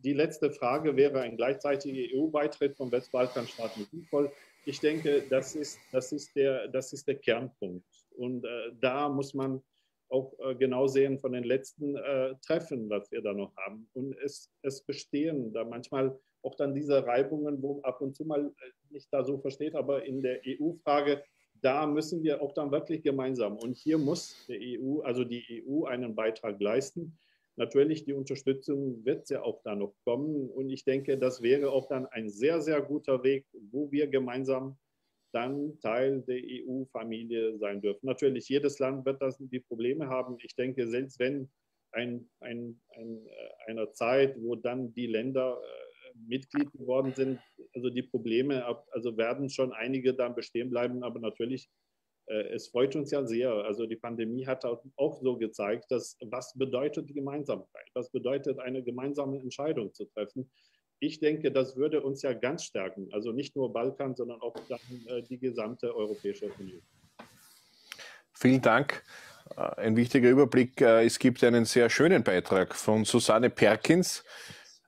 die letzte Frage wäre ein gleichzeitiger EU-Beitritt von Westbalkanstaaten sinnvoll. Ich denke, das ist, das ist, der, das ist der Kernpunkt. Und äh, da muss man auch äh, genau sehen von den letzten äh, Treffen, was wir da noch haben. Und es, es bestehen da manchmal auch dann diese Reibungen, wo ab und zu mal äh, nicht da so versteht, aber in der EU-Frage, da müssen wir auch dann wirklich gemeinsam. Und hier muss der EU, also die EU, einen Beitrag leisten. Natürlich, die Unterstützung wird ja auch da noch kommen. Und ich denke, das wäre auch dann ein sehr, sehr guter Weg, wo wir gemeinsam dann Teil der EU-Familie sein dürfen. Natürlich, jedes Land wird das die Probleme haben. Ich denke, selbst wenn ein, ein, ein, äh, einer Zeit, wo dann die Länder äh, Mitglied geworden sind, also die Probleme, also werden schon einige dann bestehen bleiben. Aber natürlich äh, es freut uns ja sehr. Also die Pandemie hat auch so gezeigt, dass was bedeutet die Gemeinsamkeit? Was bedeutet eine gemeinsame Entscheidung zu treffen? Ich denke, das würde uns ja ganz stärken. Also nicht nur Balkan, sondern auch dann äh, die gesamte Europäische Union. Vielen Dank. Äh, ein wichtiger Überblick. Es gibt einen sehr schönen Beitrag von Susanne Perkins.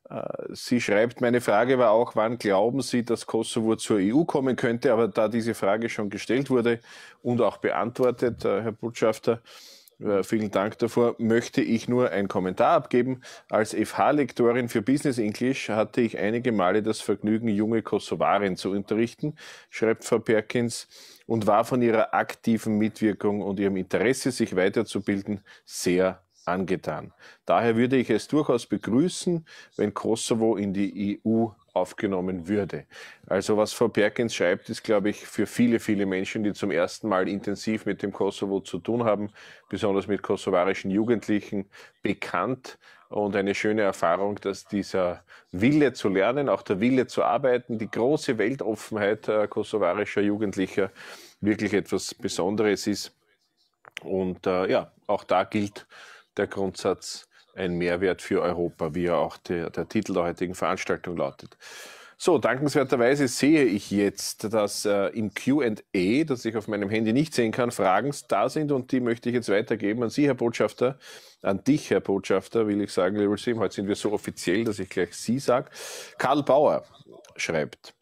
Äh, sie schreibt, meine Frage war auch, wann glauben Sie, dass Kosovo zur EU kommen könnte? Aber da diese Frage schon gestellt wurde und auch beantwortet, äh, Herr Botschafter, Äh, vielen Dank davor. Möchte ich nur einen Kommentar abgeben. Als FH-Lektorin für Business English hatte ich einige Male das Vergnügen, junge Kosovaren zu unterrichten, schreibt Frau Perkins, und war von ihrer aktiven Mitwirkung und ihrem Interesse, sich weiterzubilden, sehr angetan. Daher würde ich es durchaus begrüßen, wenn Kosovo in die EU aufgenommen würde. Also was Frau Perkins schreibt, ist, glaube ich, für viele, viele Menschen, die zum ersten Mal intensiv mit dem Kosovo zu tun haben, besonders mit kosovarischen Jugendlichen, bekannt und eine schöne Erfahrung, dass dieser Wille zu lernen, auch der Wille zu arbeiten, die große Weltoffenheit äh, kosovarischer Jugendlicher wirklich etwas Besonderes ist. Und äh, ja, auch da gilt der Grundsatz, ein Mehrwert für Europa, wie ja auch der, der Titel der heutigen Veranstaltung lautet. So, dankenswerterweise sehe ich jetzt, dass äh, im QA, das ich auf meinem Handy nicht sehen kann, Fragen da sind und die möchte ich jetzt weitergeben an Sie, Herr Botschafter, an dich, Herr Botschafter, will ich sagen, lieber Sim, heute sind wir so offiziell, dass ich gleich Sie sage. Karl Bauer schreibt,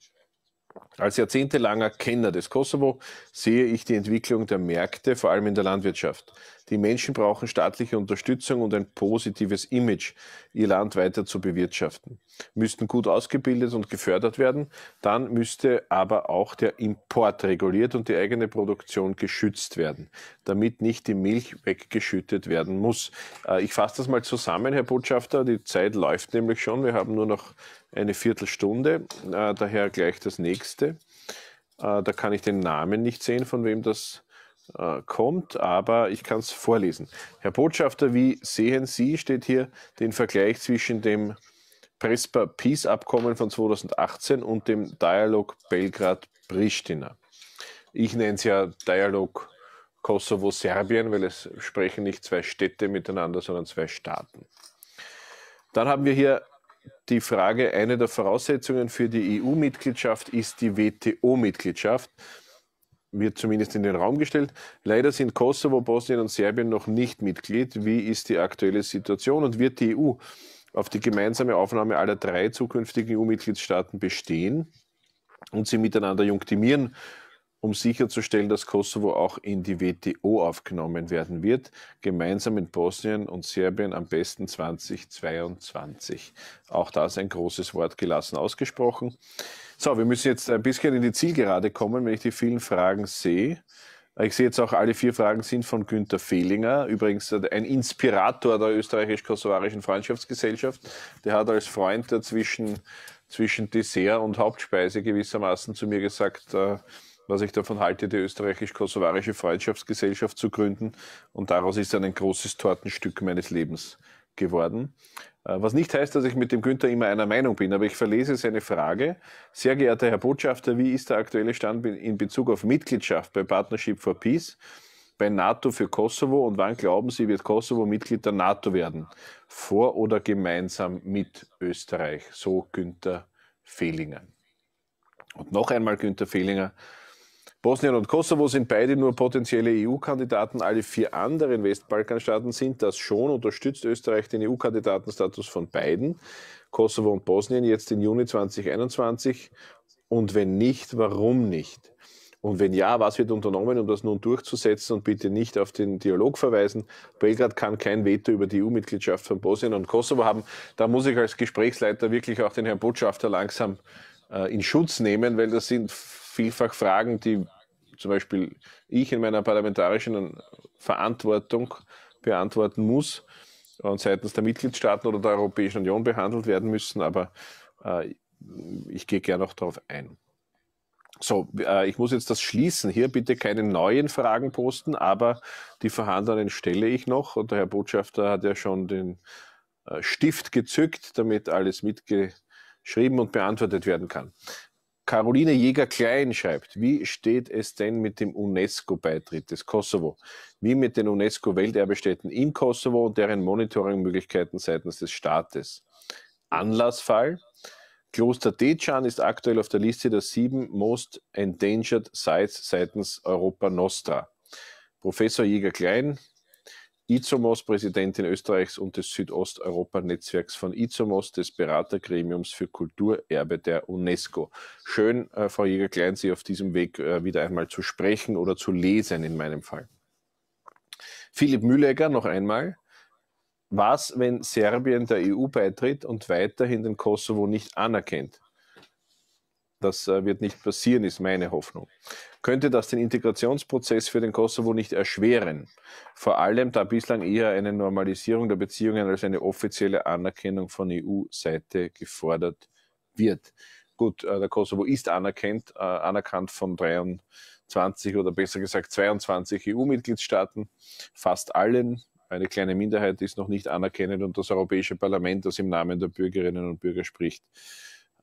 als jahrzehntelanger Kenner des Kosovo sehe ich die Entwicklung der Märkte, vor allem in der Landwirtschaft. Die Menschen brauchen staatliche Unterstützung und ein positives Image, ihr Land weiter zu bewirtschaften. Müssten gut ausgebildet und gefördert werden, dann müsste aber auch der Import reguliert und die eigene Produktion geschützt werden, damit nicht die Milch weggeschüttet werden muss. Äh, ich fasse das mal zusammen, Herr Botschafter. Die Zeit läuft nämlich schon. Wir haben nur noch eine Viertelstunde, äh, daher gleich das nächste. Äh, da kann ich den Namen nicht sehen, von wem das kommt, aber ich kann es vorlesen. Herr Botschafter, wie sehen Sie, steht hier, den Vergleich zwischen dem Prespa Peace Abkommen von 2018 und dem Dialog Belgrad-Pristina. Ich nenne es ja Dialog Kosovo-Serbien, weil es sprechen nicht zwei Städte miteinander, sondern zwei Staaten. Dann haben wir hier die Frage, eine der Voraussetzungen für die EU-Mitgliedschaft ist die WTO-Mitgliedschaft wird zumindest in den Raum gestellt. Leider sind Kosovo, Bosnien und Serbien noch nicht Mitglied. Wie ist die aktuelle Situation und wird die EU auf die gemeinsame Aufnahme aller drei zukünftigen EU-Mitgliedstaaten bestehen und sie miteinander junktimieren, um sicherzustellen, dass Kosovo auch in die WTO aufgenommen werden wird, gemeinsam mit Bosnien und Serbien am besten 2022. Auch das ein großes Wort gelassen ausgesprochen. So, wir müssen jetzt ein bisschen in die Zielgerade kommen, wenn ich die vielen Fragen sehe. Ich sehe jetzt auch, alle vier Fragen sind von Günter Fehlinger, übrigens ein Inspirator der österreichisch-kosovarischen Freundschaftsgesellschaft. Der hat als Freund zwischen, zwischen Dessert und Hauptspeise gewissermaßen zu mir gesagt, äh, was ich davon halte, die österreichisch-kosovarische Freundschaftsgesellschaft zu gründen. Und daraus ist dann ein großes Tortenstück meines Lebens geworden. Äh, was nicht heißt, dass ich mit dem Günther immer einer Meinung bin, aber ich verlese seine Frage. Sehr geehrter Herr Botschafter, wie ist der aktuelle Stand in Bezug auf Mitgliedschaft bei Partnership for Peace, bei NATO für Kosovo und wann glauben Sie, wird Kosovo Mitglied der NATO werden? Vor oder gemeinsam mit Österreich? So Günther Fehlinger. Und noch einmal Günther Fehlinger. Bosnien und Kosovo sind beide nur potenzielle EU-Kandidaten. Alle vier anderen Westbalkanstaaten sind das schon. Unterstützt Österreich den EU-Kandidatenstatus von beiden, Kosovo und Bosnien, jetzt im Juni 2021? Und wenn nicht, warum nicht? Und wenn ja, was wird unternommen, um das nun durchzusetzen und bitte nicht auf den Dialog verweisen? Belgrad kann kein Veto über die EU-Mitgliedschaft von Bosnien und Kosovo haben. Da muss ich als Gesprächsleiter wirklich auch den Herrn Botschafter langsam äh, in Schutz nehmen, weil das sind vielfach Fragen, die zum Beispiel ich in meiner parlamentarischen Verantwortung beantworten muss und seitens der Mitgliedstaaten oder der Europäischen Union behandelt werden müssen, aber äh, ich gehe gerne noch darauf ein. So, äh, ich muss jetzt das schließen. Hier bitte keine neuen Fragen posten, aber die vorhandenen stelle ich noch. Und der Herr Botschafter hat ja schon den äh, Stift gezückt, damit alles mitgeschrieben und beantwortet werden kann. Caroline Jäger-Klein schreibt, wie steht es denn mit dem UNESCO-Beitritt des Kosovo? Wie mit den UNESCO-Welterbestätten im Kosovo und deren Monitoringmöglichkeiten seitens des Staates? Anlassfall. Kloster Dejan ist aktuell auf der Liste der sieben Most Endangered Sites seitens Europa Nostra. Professor Jäger-Klein, IZOMOS, Präsidentin Österreichs und des Südosteuropa-Netzwerks von IZOMOS, des Beratergremiums für Kulturerbe der UNESCO. Schön, äh, Frau Jäger-Klein, Sie auf diesem Weg äh, wieder einmal zu sprechen oder zu lesen in meinem Fall. Philipp Mühlegger noch einmal. Was, wenn Serbien der EU beitritt und weiterhin den Kosovo nicht anerkennt? Das äh, wird nicht passieren, ist meine Hoffnung. Könnte das den Integrationsprozess für den Kosovo nicht erschweren? Vor allem, da bislang eher eine Normalisierung der Beziehungen als eine offizielle Anerkennung von EU-Seite gefordert wird. Gut, äh, der Kosovo ist anerkannt, äh, anerkannt von 23 oder besser gesagt 22 EU-Mitgliedstaaten, fast allen. Eine kleine Minderheit ist noch nicht anerkennend und das Europäische Parlament, das im Namen der Bürgerinnen und Bürger spricht,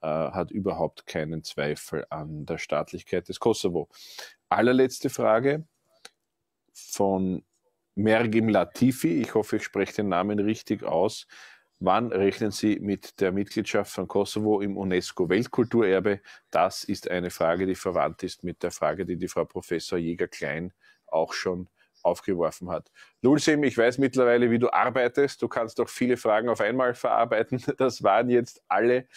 hat überhaupt keinen Zweifel an der Staatlichkeit des Kosovo. Allerletzte Frage von Mergim Latifi. Ich hoffe, ich spreche den Namen richtig aus. Wann rechnen Sie mit der Mitgliedschaft von Kosovo im UNESCO-Weltkulturerbe? Das ist eine Frage, die verwandt ist mit der Frage, die die Frau Professor Jäger-Klein auch schon aufgeworfen hat. Lulsim, ich weiß mittlerweile, wie du arbeitest. Du kannst doch viele Fragen auf einmal verarbeiten. Das waren jetzt alle.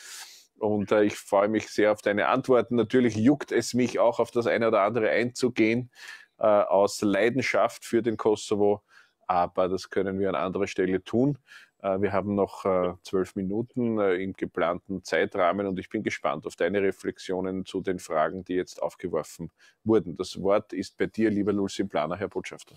Und äh, ich freue mich sehr auf deine Antworten. Natürlich juckt es mich auch, auf das eine oder andere einzugehen, äh, aus Leidenschaft für den Kosovo. Aber das können wir an anderer Stelle tun. Äh, wir haben noch äh, zwölf Minuten äh, im geplanten Zeitrahmen und ich bin gespannt auf deine Reflexionen zu den Fragen, die jetzt aufgeworfen wurden. Das Wort ist bei dir, lieber Lucy Planer, Herr Botschafter.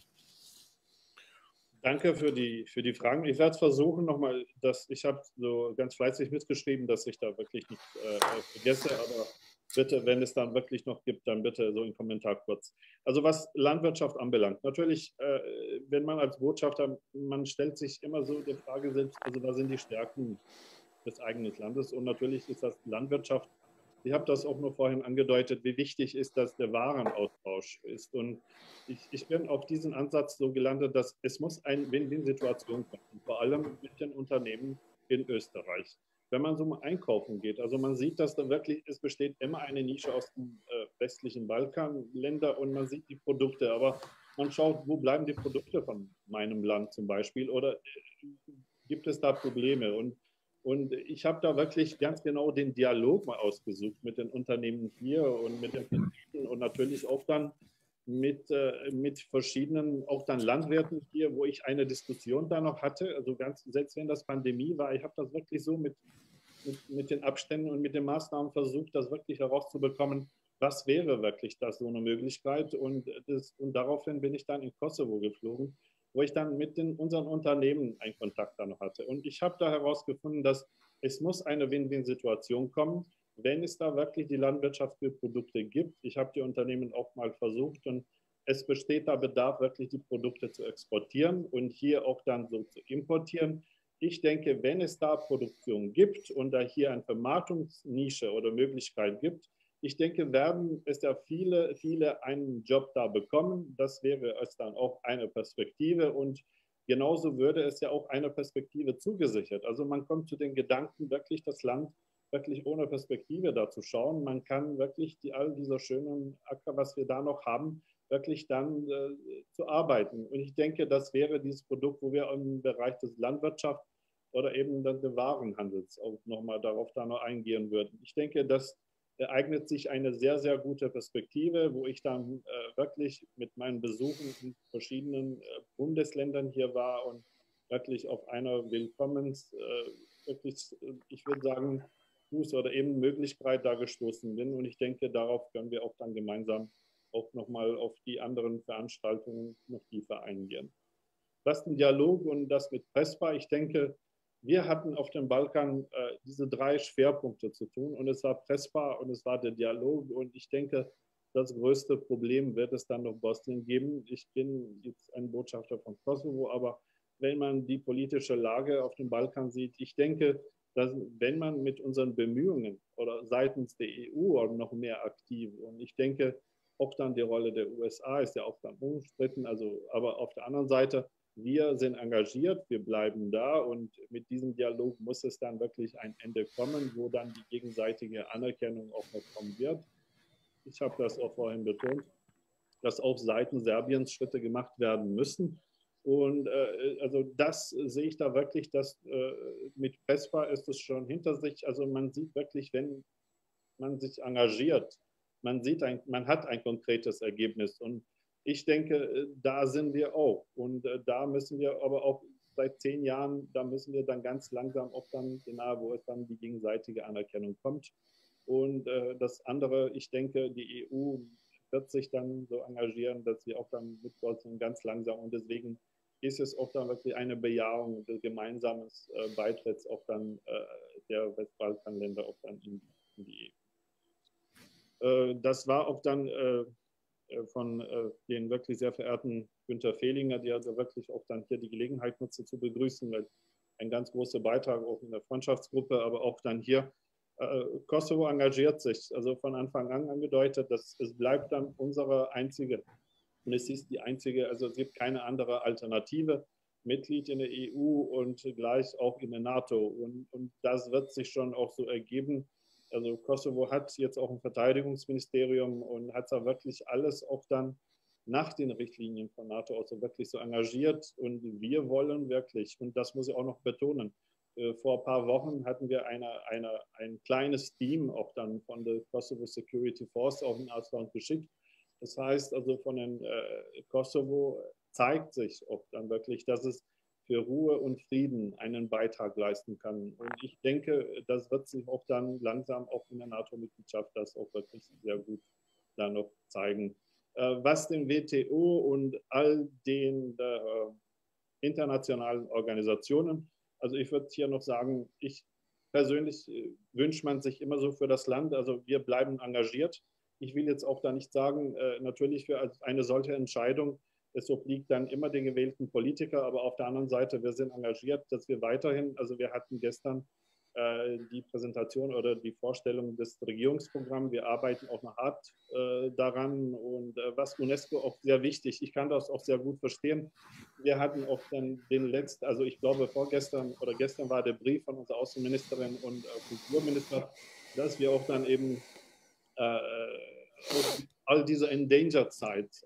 Danke für die, für die Fragen. Ich werde es versuchen nochmal, dass ich habe so ganz fleißig mitgeschrieben, dass ich da wirklich nicht äh, vergesse, aber bitte, wenn es dann wirklich noch gibt, dann bitte so in Kommentar kurz. Also was Landwirtschaft anbelangt, natürlich, äh, wenn man als Botschafter, man stellt sich immer so die Frage, also was sind die Stärken des eigenen Landes und natürlich ist das Landwirtschaft ich habe das auch nur vorhin angedeutet, wie wichtig ist, dass der Warenaustausch ist. Und ich, ich bin auf diesen Ansatz so gelandet, dass es muss eine Win-Win-Situation kommen, vor allem mit den Unternehmen in Österreich. Wenn man so mal einkaufen geht, also man sieht, dass da wirklich, es besteht immer eine Nische aus den äh, westlichen Balkanländern und man sieht die Produkte, aber man schaut, wo bleiben die Produkte von meinem Land zum Beispiel oder äh, gibt es da Probleme? Und und ich habe da wirklich ganz genau den Dialog mal ausgesucht mit den Unternehmen hier und mit den Betrieben und natürlich auch dann mit, äh, mit verschiedenen, auch dann Landwirten hier, wo ich eine Diskussion da noch hatte. Also ganz, selbst wenn das Pandemie war, ich habe das wirklich so mit, mit, mit den Abständen und mit den Maßnahmen versucht, das wirklich herauszubekommen, was wäre wirklich das so eine Möglichkeit. Und, das, und daraufhin bin ich dann in Kosovo geflogen wo ich dann mit den, unseren Unternehmen einen Kontakt dann noch hatte. Und ich habe da herausgefunden, dass es muss eine Win-Win-Situation kommen, wenn es da wirklich die Landwirtschaft Produkte gibt. Ich habe die Unternehmen auch mal versucht und es besteht da Bedarf, wirklich die Produkte zu exportieren und hier auch dann so zu importieren. Ich denke, wenn es da Produktion gibt und da hier eine Vermarktungsnische oder Möglichkeit gibt, ich denke, werden es ja viele, viele einen Job da bekommen. Das wäre es dann auch eine Perspektive und genauso würde es ja auch eine Perspektive zugesichert. Also man kommt zu den Gedanken, wirklich das Land wirklich ohne Perspektive da zu schauen. Man kann wirklich die, all dieser schönen Acker, was wir da noch haben, wirklich dann äh, zu arbeiten. Und ich denke, das wäre dieses Produkt, wo wir im Bereich des Landwirtschaft oder eben des Warenhandels auch nochmal darauf da noch eingehen würden. Ich denke, dass eignet sich eine sehr, sehr gute Perspektive, wo ich dann äh, wirklich mit meinen Besuchen in verschiedenen äh, Bundesländern hier war und wirklich auf einer Willkommens, äh, wirklich, ich würde sagen, Fuß oder eben Möglichkeit da gestoßen bin. Und ich denke, darauf können wir auch dann gemeinsam auch nochmal auf die anderen Veranstaltungen noch tiefer eingehen. Was den Dialog und das mit Prespa, ich denke, wir hatten auf dem Balkan äh, diese drei Schwerpunkte zu tun und es war pressbar und es war der Dialog und ich denke, das größte Problem wird es dann noch Bosnien geben. Ich bin jetzt ein Botschafter von Kosovo, aber wenn man die politische Lage auf dem Balkan sieht, ich denke, dass wenn man mit unseren Bemühungen oder seitens der EU noch mehr aktiv und ich denke, auch dann die Rolle der USA ist ja auch dann umstritten, also aber auf der anderen Seite wir sind engagiert, wir bleiben da und mit diesem Dialog muss es dann wirklich ein Ende kommen, wo dann die gegenseitige Anerkennung auch noch kommen wird. Ich habe das auch vorhin betont, dass auf Seiten Serbiens Schritte gemacht werden müssen. Und äh, also das sehe ich da wirklich, dass äh, mit PESPA ist es schon hinter sich. Also man sieht wirklich, wenn man sich engagiert, man sieht ein, man hat ein konkretes Ergebnis. Und ich denke, da sind wir auch. Und da müssen wir aber auch seit zehn Jahren, da müssen wir dann ganz langsam auch dann genau, wo es dann die gegenseitige Anerkennung kommt. Und äh, das andere, ich denke, die EU wird sich dann so engagieren, dass wir auch dann mit Deutschland ganz langsam und deswegen ist es auch dann wirklich eine Bejahung des gemeinsamen äh, Beitritts auch dann äh, der Westbalkanländer auch dann in, die EU. Äh, das war auch dann äh, äh, von äh, den wirklich sehr verehrten Günter Fehlinger, der also wirklich auch dann hier die Gelegenheit nutze zu begrüßen, weil ein ganz großer Beitrag auch in der Freundschaftsgruppe, aber auch dann hier äh, Kosovo engagiert sich, also von Anfang an angedeutet, dass es bleibt dann unsere einzige und es ist die einzige, also es gibt keine andere Alternative, Mitglied in der EU und gleich auch in der NATO und, und das wird sich schon auch so ergeben. Also Kosovo hat jetzt auch ein Verteidigungsministerium und hat da wirklich alles auch dann nach den Richtlinien von NATO auch so wirklich so engagiert und wir wollen wirklich, und das muss ich auch noch betonen, äh, vor ein paar Wochen hatten wir eine, eine, ein kleines Team auch dann von der Kosovo Security Force auch in Ausland geschickt. Das heißt also von den äh, Kosovo zeigt sich auch dann wirklich, dass es für Ruhe und Frieden einen Beitrag leisten kann. Und ich denke, das wird sich auch dann langsam auch in der NATO-Mitgliedschaft das auch wirklich sehr gut dann noch zeigen. Äh, was den WTO und all den äh, internationalen Organisationen also ich würde hier noch sagen, ich persönlich äh, wünscht man sich immer so für das Land. Also wir bleiben engagiert. Ich will jetzt auch da nicht sagen, natürlich für eine solche Entscheidung, es obliegt dann immer den gewählten Politiker, aber auf der anderen Seite, wir sind engagiert, dass wir weiterhin, also wir hatten gestern äh, die Präsentation oder die Vorstellung des Regierungsprogramms. Wir arbeiten auch noch hart äh, daran und äh, was UNESCO auch sehr wichtig, ich kann das auch sehr gut verstehen. Wir hatten auch dann den letzten, also ich glaube vorgestern oder gestern war der Brief von unserer Außenministerin und äh, Kulturminister, dass wir auch dann eben äh, all diese Endangered-Zeit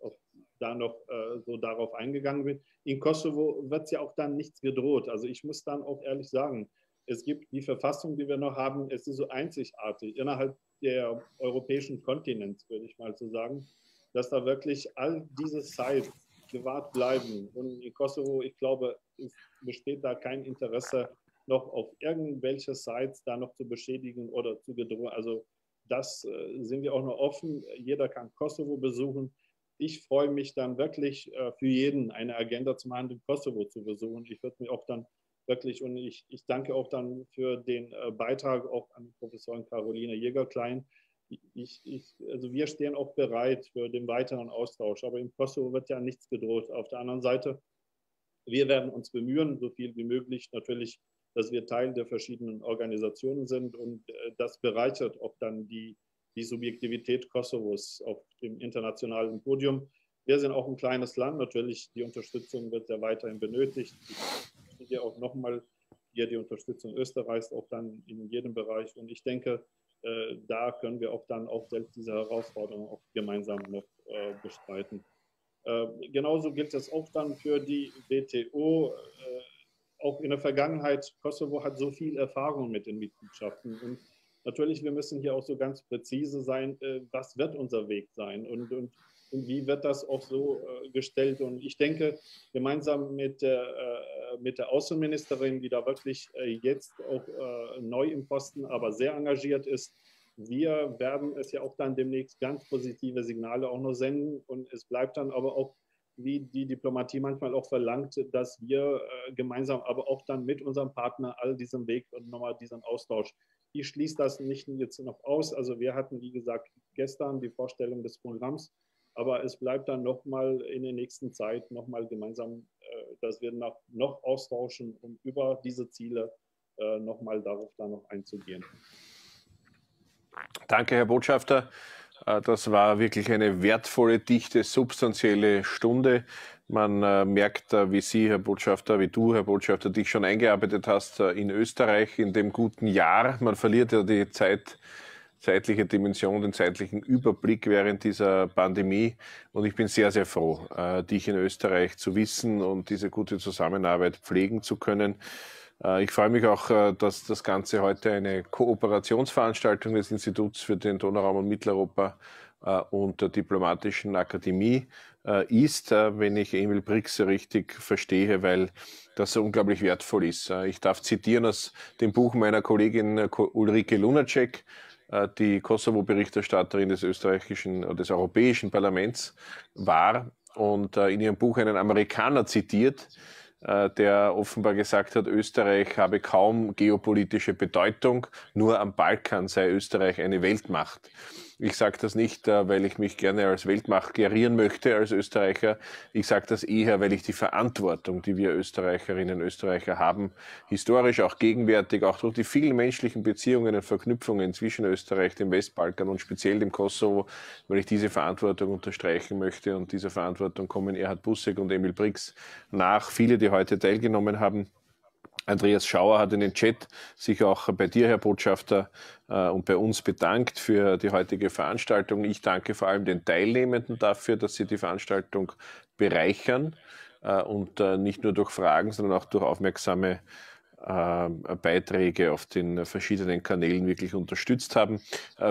da noch äh, so darauf eingegangen bin. In Kosovo wird ja auch dann nichts gedroht. Also ich muss dann auch ehrlich sagen, es gibt die Verfassung, die wir noch haben, es ist so einzigartig innerhalb der europäischen Kontinents, würde ich mal so sagen, dass da wirklich all diese Zeit gewahrt bleiben. Und in Kosovo, ich glaube, es besteht da kein Interesse, noch auf irgendwelche Sites da noch zu beschädigen oder zu gedrohen. Also das äh, sind wir auch noch offen. Jeder kann Kosovo besuchen. Ich freue mich dann wirklich äh, für jeden eine Agenda zum Handel Kosovo zu besuchen. Ich würde mich auch dann wirklich. Und ich, ich danke auch dann für den äh, Beitrag auch an Professorin Caroline Jäger-Klein. Ich, ich, also wir stehen auch bereit für den weiteren Austausch. Aber im Kosovo wird ja nichts gedroht. Auf der anderen Seite, wir werden uns bemühen, so viel wie möglich natürlich, dass wir Teil der verschiedenen Organisationen sind. Und äh, das bereichert auch dann die, die Subjektivität Kosovos auf dem internationalen Podium. Wir sind auch ein kleines Land. Natürlich, die Unterstützung wird ja weiterhin benötigt hier auch nochmal hier die Unterstützung Österreichs auch dann in jedem Bereich. Und ich denke, äh, da können wir auch dann auch selbst diese Herausforderungen auch gemeinsam noch äh, bestreiten. Äh, genauso gilt es auch dann für die WTO. Auch in der Vergangenheit, Kosovo hat so viel Erfahrung mit den Mitgliedschaften. Und natürlich, wir müssen hier auch so ganz präzise sein, äh, was wird unser Weg sein. Und, und und wie wird das auch so äh, gestellt? Und ich denke, gemeinsam mit der, äh, mit der Außenministerin, die da wirklich äh, jetzt auch äh, neu im Posten, aber sehr engagiert ist, wir werden es ja auch dann demnächst ganz positive Signale auch noch senden. Und es bleibt dann aber auch, wie die Diplomatie manchmal auch verlangt, dass wir äh, gemeinsam, aber auch dann mit unserem Partner all diesen Weg und nochmal diesen Austausch ich schließe das nicht jetzt noch aus. Also wir hatten, wie gesagt, gestern die Vorstellung des Programms aber es bleibt dann nochmal in der nächsten Zeit nochmal gemeinsam, äh, dass wir noch, noch austauschen, um über diese Ziele äh, nochmal darauf dann noch einzugehen. Danke, Herr Botschafter. Äh, das war wirklich eine wertvolle, dichte, substanzielle Stunde. Man äh, merkt, äh, wie Sie, Herr Botschafter, wie du, Herr Botschafter, dich schon eingearbeitet hast in Österreich in dem guten Jahr. Man verliert ja die Zeit zeitliche Dimension, den zeitlichen Überblick während dieser Pandemie. Und ich bin sehr, sehr froh, äh, dich in Österreich zu wissen und diese gute Zusammenarbeit pflegen zu können. Äh, ich freue mich auch, äh, dass das Ganze heute eine Kooperationsveranstaltung des Instituts für den Donauraum und Mitteleuropa und der Diplomatischen Akademie ist, wenn ich Emil Brix richtig verstehe, weil das unglaublich wertvoll ist. Ich darf zitieren aus dem Buch meiner Kollegin Ulrike Lunacek, die Kosovo-Berichterstatterin des österreichischen des Europäischen Parlaments war und in ihrem Buch einen Amerikaner zitiert, äh, der offenbar gesagt hat, Österreich habe kaum geopolitische Bedeutung, nur am Balkan sei Österreich eine Weltmacht. Ich sage das nicht, äh, weil ich mich gerne als Weltmacht gerieren möchte als Österreicher. Ich sage das eher, weil ich die Verantwortung, die wir Österreicherinnen und Österreicher haben, historisch, auch gegenwärtig, auch durch die vielen menschlichen Beziehungen und Verknüpfungen zwischen Österreich, dem Westbalkan und speziell dem Kosovo, weil ich diese Verantwortung unterstreichen möchte. Und dieser Verantwortung kommen Erhard Bussek und Emil Brix nach. Viele, die heute teilgenommen haben, Andreas Schauer hat in den Chat sich auch bei dir, Herr Botschafter, äh, und bei uns bedankt für die heutige Veranstaltung. Ich danke vor allem den Teilnehmenden dafür, dass sie die Veranstaltung bereichern äh, und äh, nicht nur durch Fragen, sondern auch durch aufmerksame Beiträge auf den verschiedenen Kanälen wirklich unterstützt haben.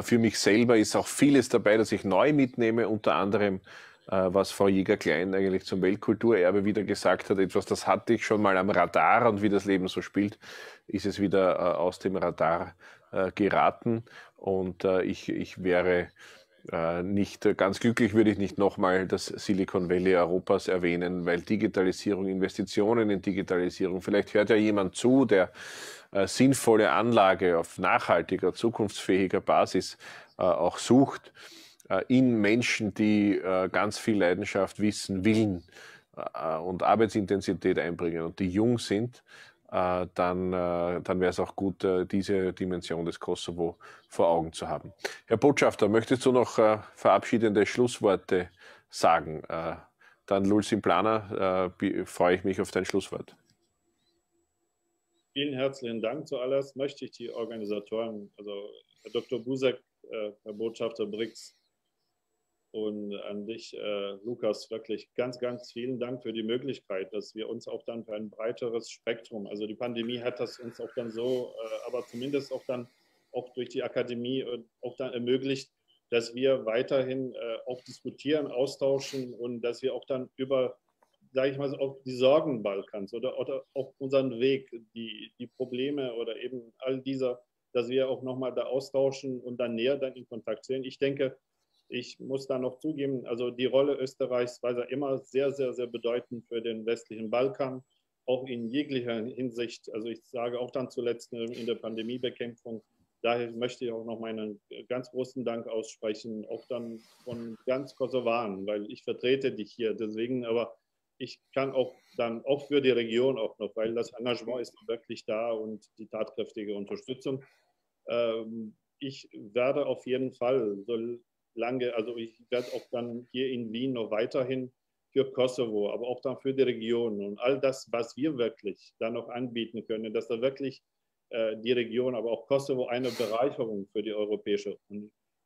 Für mich selber ist auch vieles dabei, das ich neu mitnehme, unter anderem was Frau Jäger-Klein eigentlich zum Weltkulturerbe wieder gesagt hat. Etwas, das hatte ich schon mal am Radar und wie das Leben so spielt, ist es wieder äh, aus dem Radar äh, geraten. Und ich, ich wäre nicht ganz glücklich, würde ich nicht nochmal das Silicon Valley Europas erwähnen, weil Digitalisierung, Investitionen in Digitalisierung, vielleicht hört ja jemand zu, der sinnvolle Anlage auf nachhaltiger, zukunftsfähiger Basis auch sucht äh, in Menschen, die äh, ganz viel Leidenschaft, Wissen, Willen äh, und Arbeitsintensität einbringen und die jung sind, dann, dann wäre es auch gut, diese Dimension des Kosovo vor Augen zu haben. Herr Botschafter, möchtest du noch verabschiedende Schlussworte sagen? Dann Lulsin Planer, freue ich mich auf dein Schlusswort. Vielen herzlichen Dank. Zuallererst möchte ich die Organisatoren, also Herr Dr. Busek, Herr Botschafter Brix, und an dich, äh, Lukas, wirklich ganz, ganz vielen Dank für die Möglichkeit, dass wir uns auch dann für ein breiteres Spektrum, also die Pandemie hat das uns auch dann so, äh, aber zumindest auch dann auch durch die Akademie äh, auch dann ermöglicht, dass wir weiterhin äh, auch diskutieren, austauschen und dass wir auch dann über, sage ich mal, auch die Sorgen Balkans oder, oder auch unseren Weg, die, die Probleme oder eben all dieser, dass wir auch nochmal da austauschen und dann näher dann in Kontakt sehen. Ich denke, ich muss da noch zugeben, also die Rolle Österreichs war ja immer sehr, sehr, sehr bedeutend für den westlichen Balkan, auch in jeglicher Hinsicht. Also ich sage auch dann zuletzt in der Pandemiebekämpfung. Daher möchte ich auch noch meinen ganz großen Dank aussprechen, auch dann von ganz Kosovaren, weil ich vertrete dich hier. Deswegen, aber ich kann auch dann auch für die Region auch noch, weil das Engagement ist wirklich da und die tatkräftige Unterstützung. Ähm, ich werde auf jeden Fall, so lange, also ich werde auch dann hier in Wien noch weiterhin für Kosovo, aber auch dann für die Region und all das, was wir wirklich da noch anbieten können, dass da wirklich äh, die Region, aber auch Kosovo eine Bereicherung für die Europäische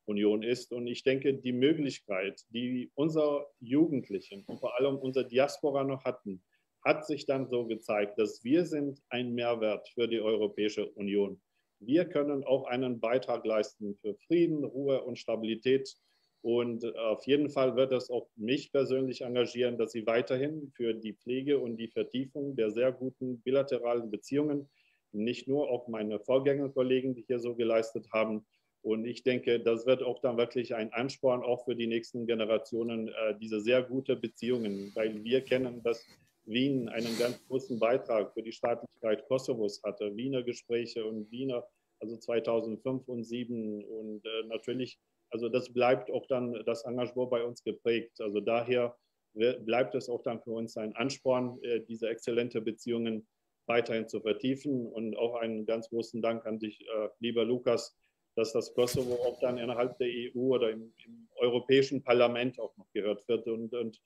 Union ist. Und ich denke, die Möglichkeit, die unsere Jugendlichen und vor allem unsere Diaspora noch hatten, hat sich dann so gezeigt, dass wir sind ein Mehrwert für die Europäische Union. Wir können auch einen Beitrag leisten für Frieden, Ruhe und Stabilität. Und auf jeden Fall wird es auch mich persönlich engagieren, dass Sie weiterhin für die Pflege und die Vertiefung der sehr guten bilateralen Beziehungen, nicht nur auch meine Vorgängerkollegen, die hier so geleistet haben. Und ich denke, das wird auch dann wirklich ein Ansporn auch für die nächsten Generationen, äh, diese sehr gute Beziehungen, weil wir kennen, dass Wien einen ganz großen Beitrag für die Staatlichkeit Kosovos hatte. Wiener Gespräche und Wiener, also 2005 und 2007. Und äh, natürlich, also das bleibt auch dann das Engagement bei uns geprägt. Also daher bleibt es auch dann für uns ein Ansporn, äh, diese exzellente Beziehungen weiterhin zu vertiefen. Und auch einen ganz großen Dank an dich, äh, lieber Lukas, dass das Kosovo auch dann innerhalb der EU oder im, im Europäischen Parlament auch noch gehört wird. Und, und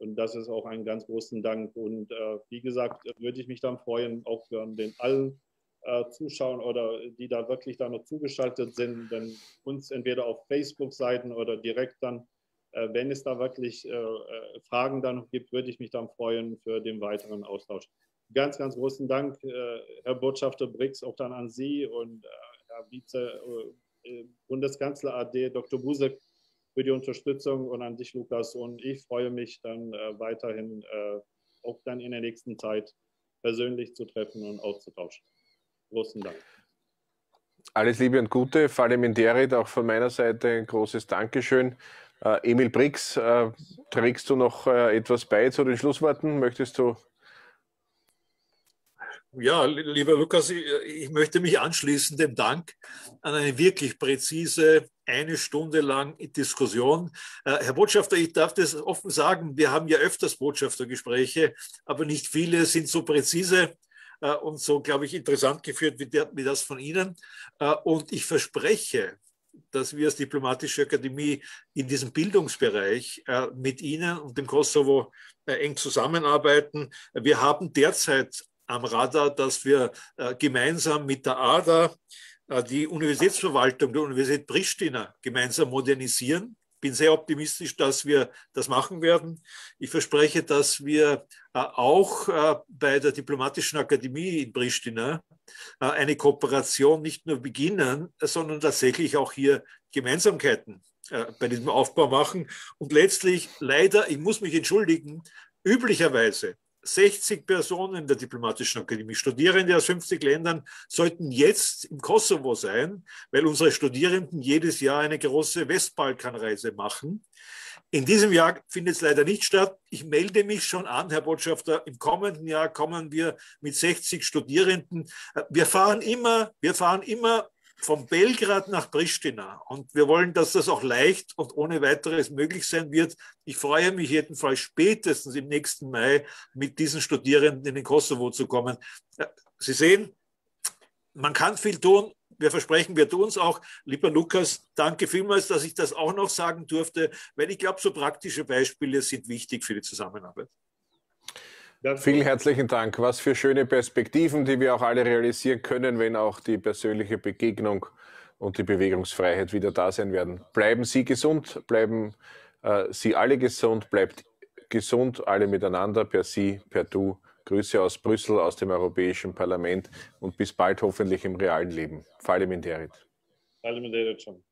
und das ist auch ein ganz großen Dank. Und äh, wie gesagt, würde ich mich dann freuen, auch für den allen äh, Zuschauern oder die da wirklich da noch zugeschaltet sind, wenn uns entweder auf Facebook-Seiten oder direkt dann, äh, wenn es da wirklich äh, äh, Fragen dann noch gibt, würde ich mich dann freuen für den weiteren Austausch. Ganz, ganz großen Dank, äh, Herr Botschafter Brix, auch dann an Sie und Herr Vize Bundeskanzler AD, Dr. Busek, für die Unterstützung und an dich, Lukas. Und ich freue mich dann äh, weiterhin äh, auch dann in der nächsten Zeit persönlich zu treffen und auszutauschen. Großen Dank. Alles Liebe und Gute. Falim Inderit, auch von meiner Seite ein großes Dankeschön. Äh, Emil Brix, äh, trägst du noch äh, etwas bei zu den Schlussworten? Möchtest du ja, lieber Lukas, ich möchte mich anschließen dem Dank an eine wirklich präzise, eine Stunde lang Diskussion. Äh, Herr Botschafter, ich darf das offen sagen, wir haben ja öfters Botschaftergespräche, aber nicht viele sind so präzise äh, und so, glaube ich, interessant geführt wie, das von Ihnen. Äh, und ich verspreche, dass wir als Diplomatische Akademie in diesem Bildungsbereich mit Ihnen und dem Kosovo eng zusammenarbeiten. Wir haben derzeit am Radar, dass wir gemeinsam mit der ADA die Universitätsverwaltung der Universität Pristina gemeinsam modernisieren. Ich bin sehr optimistisch, dass wir das machen werden. Ich verspreche, dass wir äh, auch äh, bei der Diplomatischen Akademie in Pristina äh, eine Kooperation nicht nur beginnen, sondern tatsächlich auch hier Gemeinsamkeiten äh, bei diesem Aufbau machen. Und letztlich, leider, ich muss mich entschuldigen, üblicherweise 60 Personen der Diplomatischen Akademie, Studierende aus 50 Ländern, sollten jetzt im Kosovo sein, weil unsere Studierenden jedes Jahr eine große Westbalkanreise machen. In diesem Jahr findet es leider nicht statt. Ich melde mich schon an, Herr Botschafter. Im kommenden Jahr kommen wir mit 60 Studierenden. Wir fahren immer, wir fahren immer von Belgrad nach Pristina. Und wir wollen, dass das auch leicht und ohne weiteres möglich sein wird. Ich freue mich jedenfalls spätestens im nächsten Mai mit diesen Studierenden in den Kosovo zu kommen. Sie sehen, man kann viel tun. Wir versprechen, wir tun es auch. Lieber Lukas, danke vielmals, dass ich das auch noch sagen durfte, weil ich glaube, so praktische Beispiele sind wichtig für die Zusammenarbeit. Vielen herzlichen Dank. Was für schöne Perspektiven, die wir auch alle realisieren können, wenn auch die persönliche Begegnung und die Bewegungsfreiheit wieder da sein werden. Bleiben Sie gesund, bleiben äh, Sie alle gesund, bleibt gesund, alle miteinander, per Sie, per Du. Grüße aus Brüssel, aus dem Europäischen Parlament und bis bald hoffentlich im realen Leben. Falim Interit. Falim Interit schon.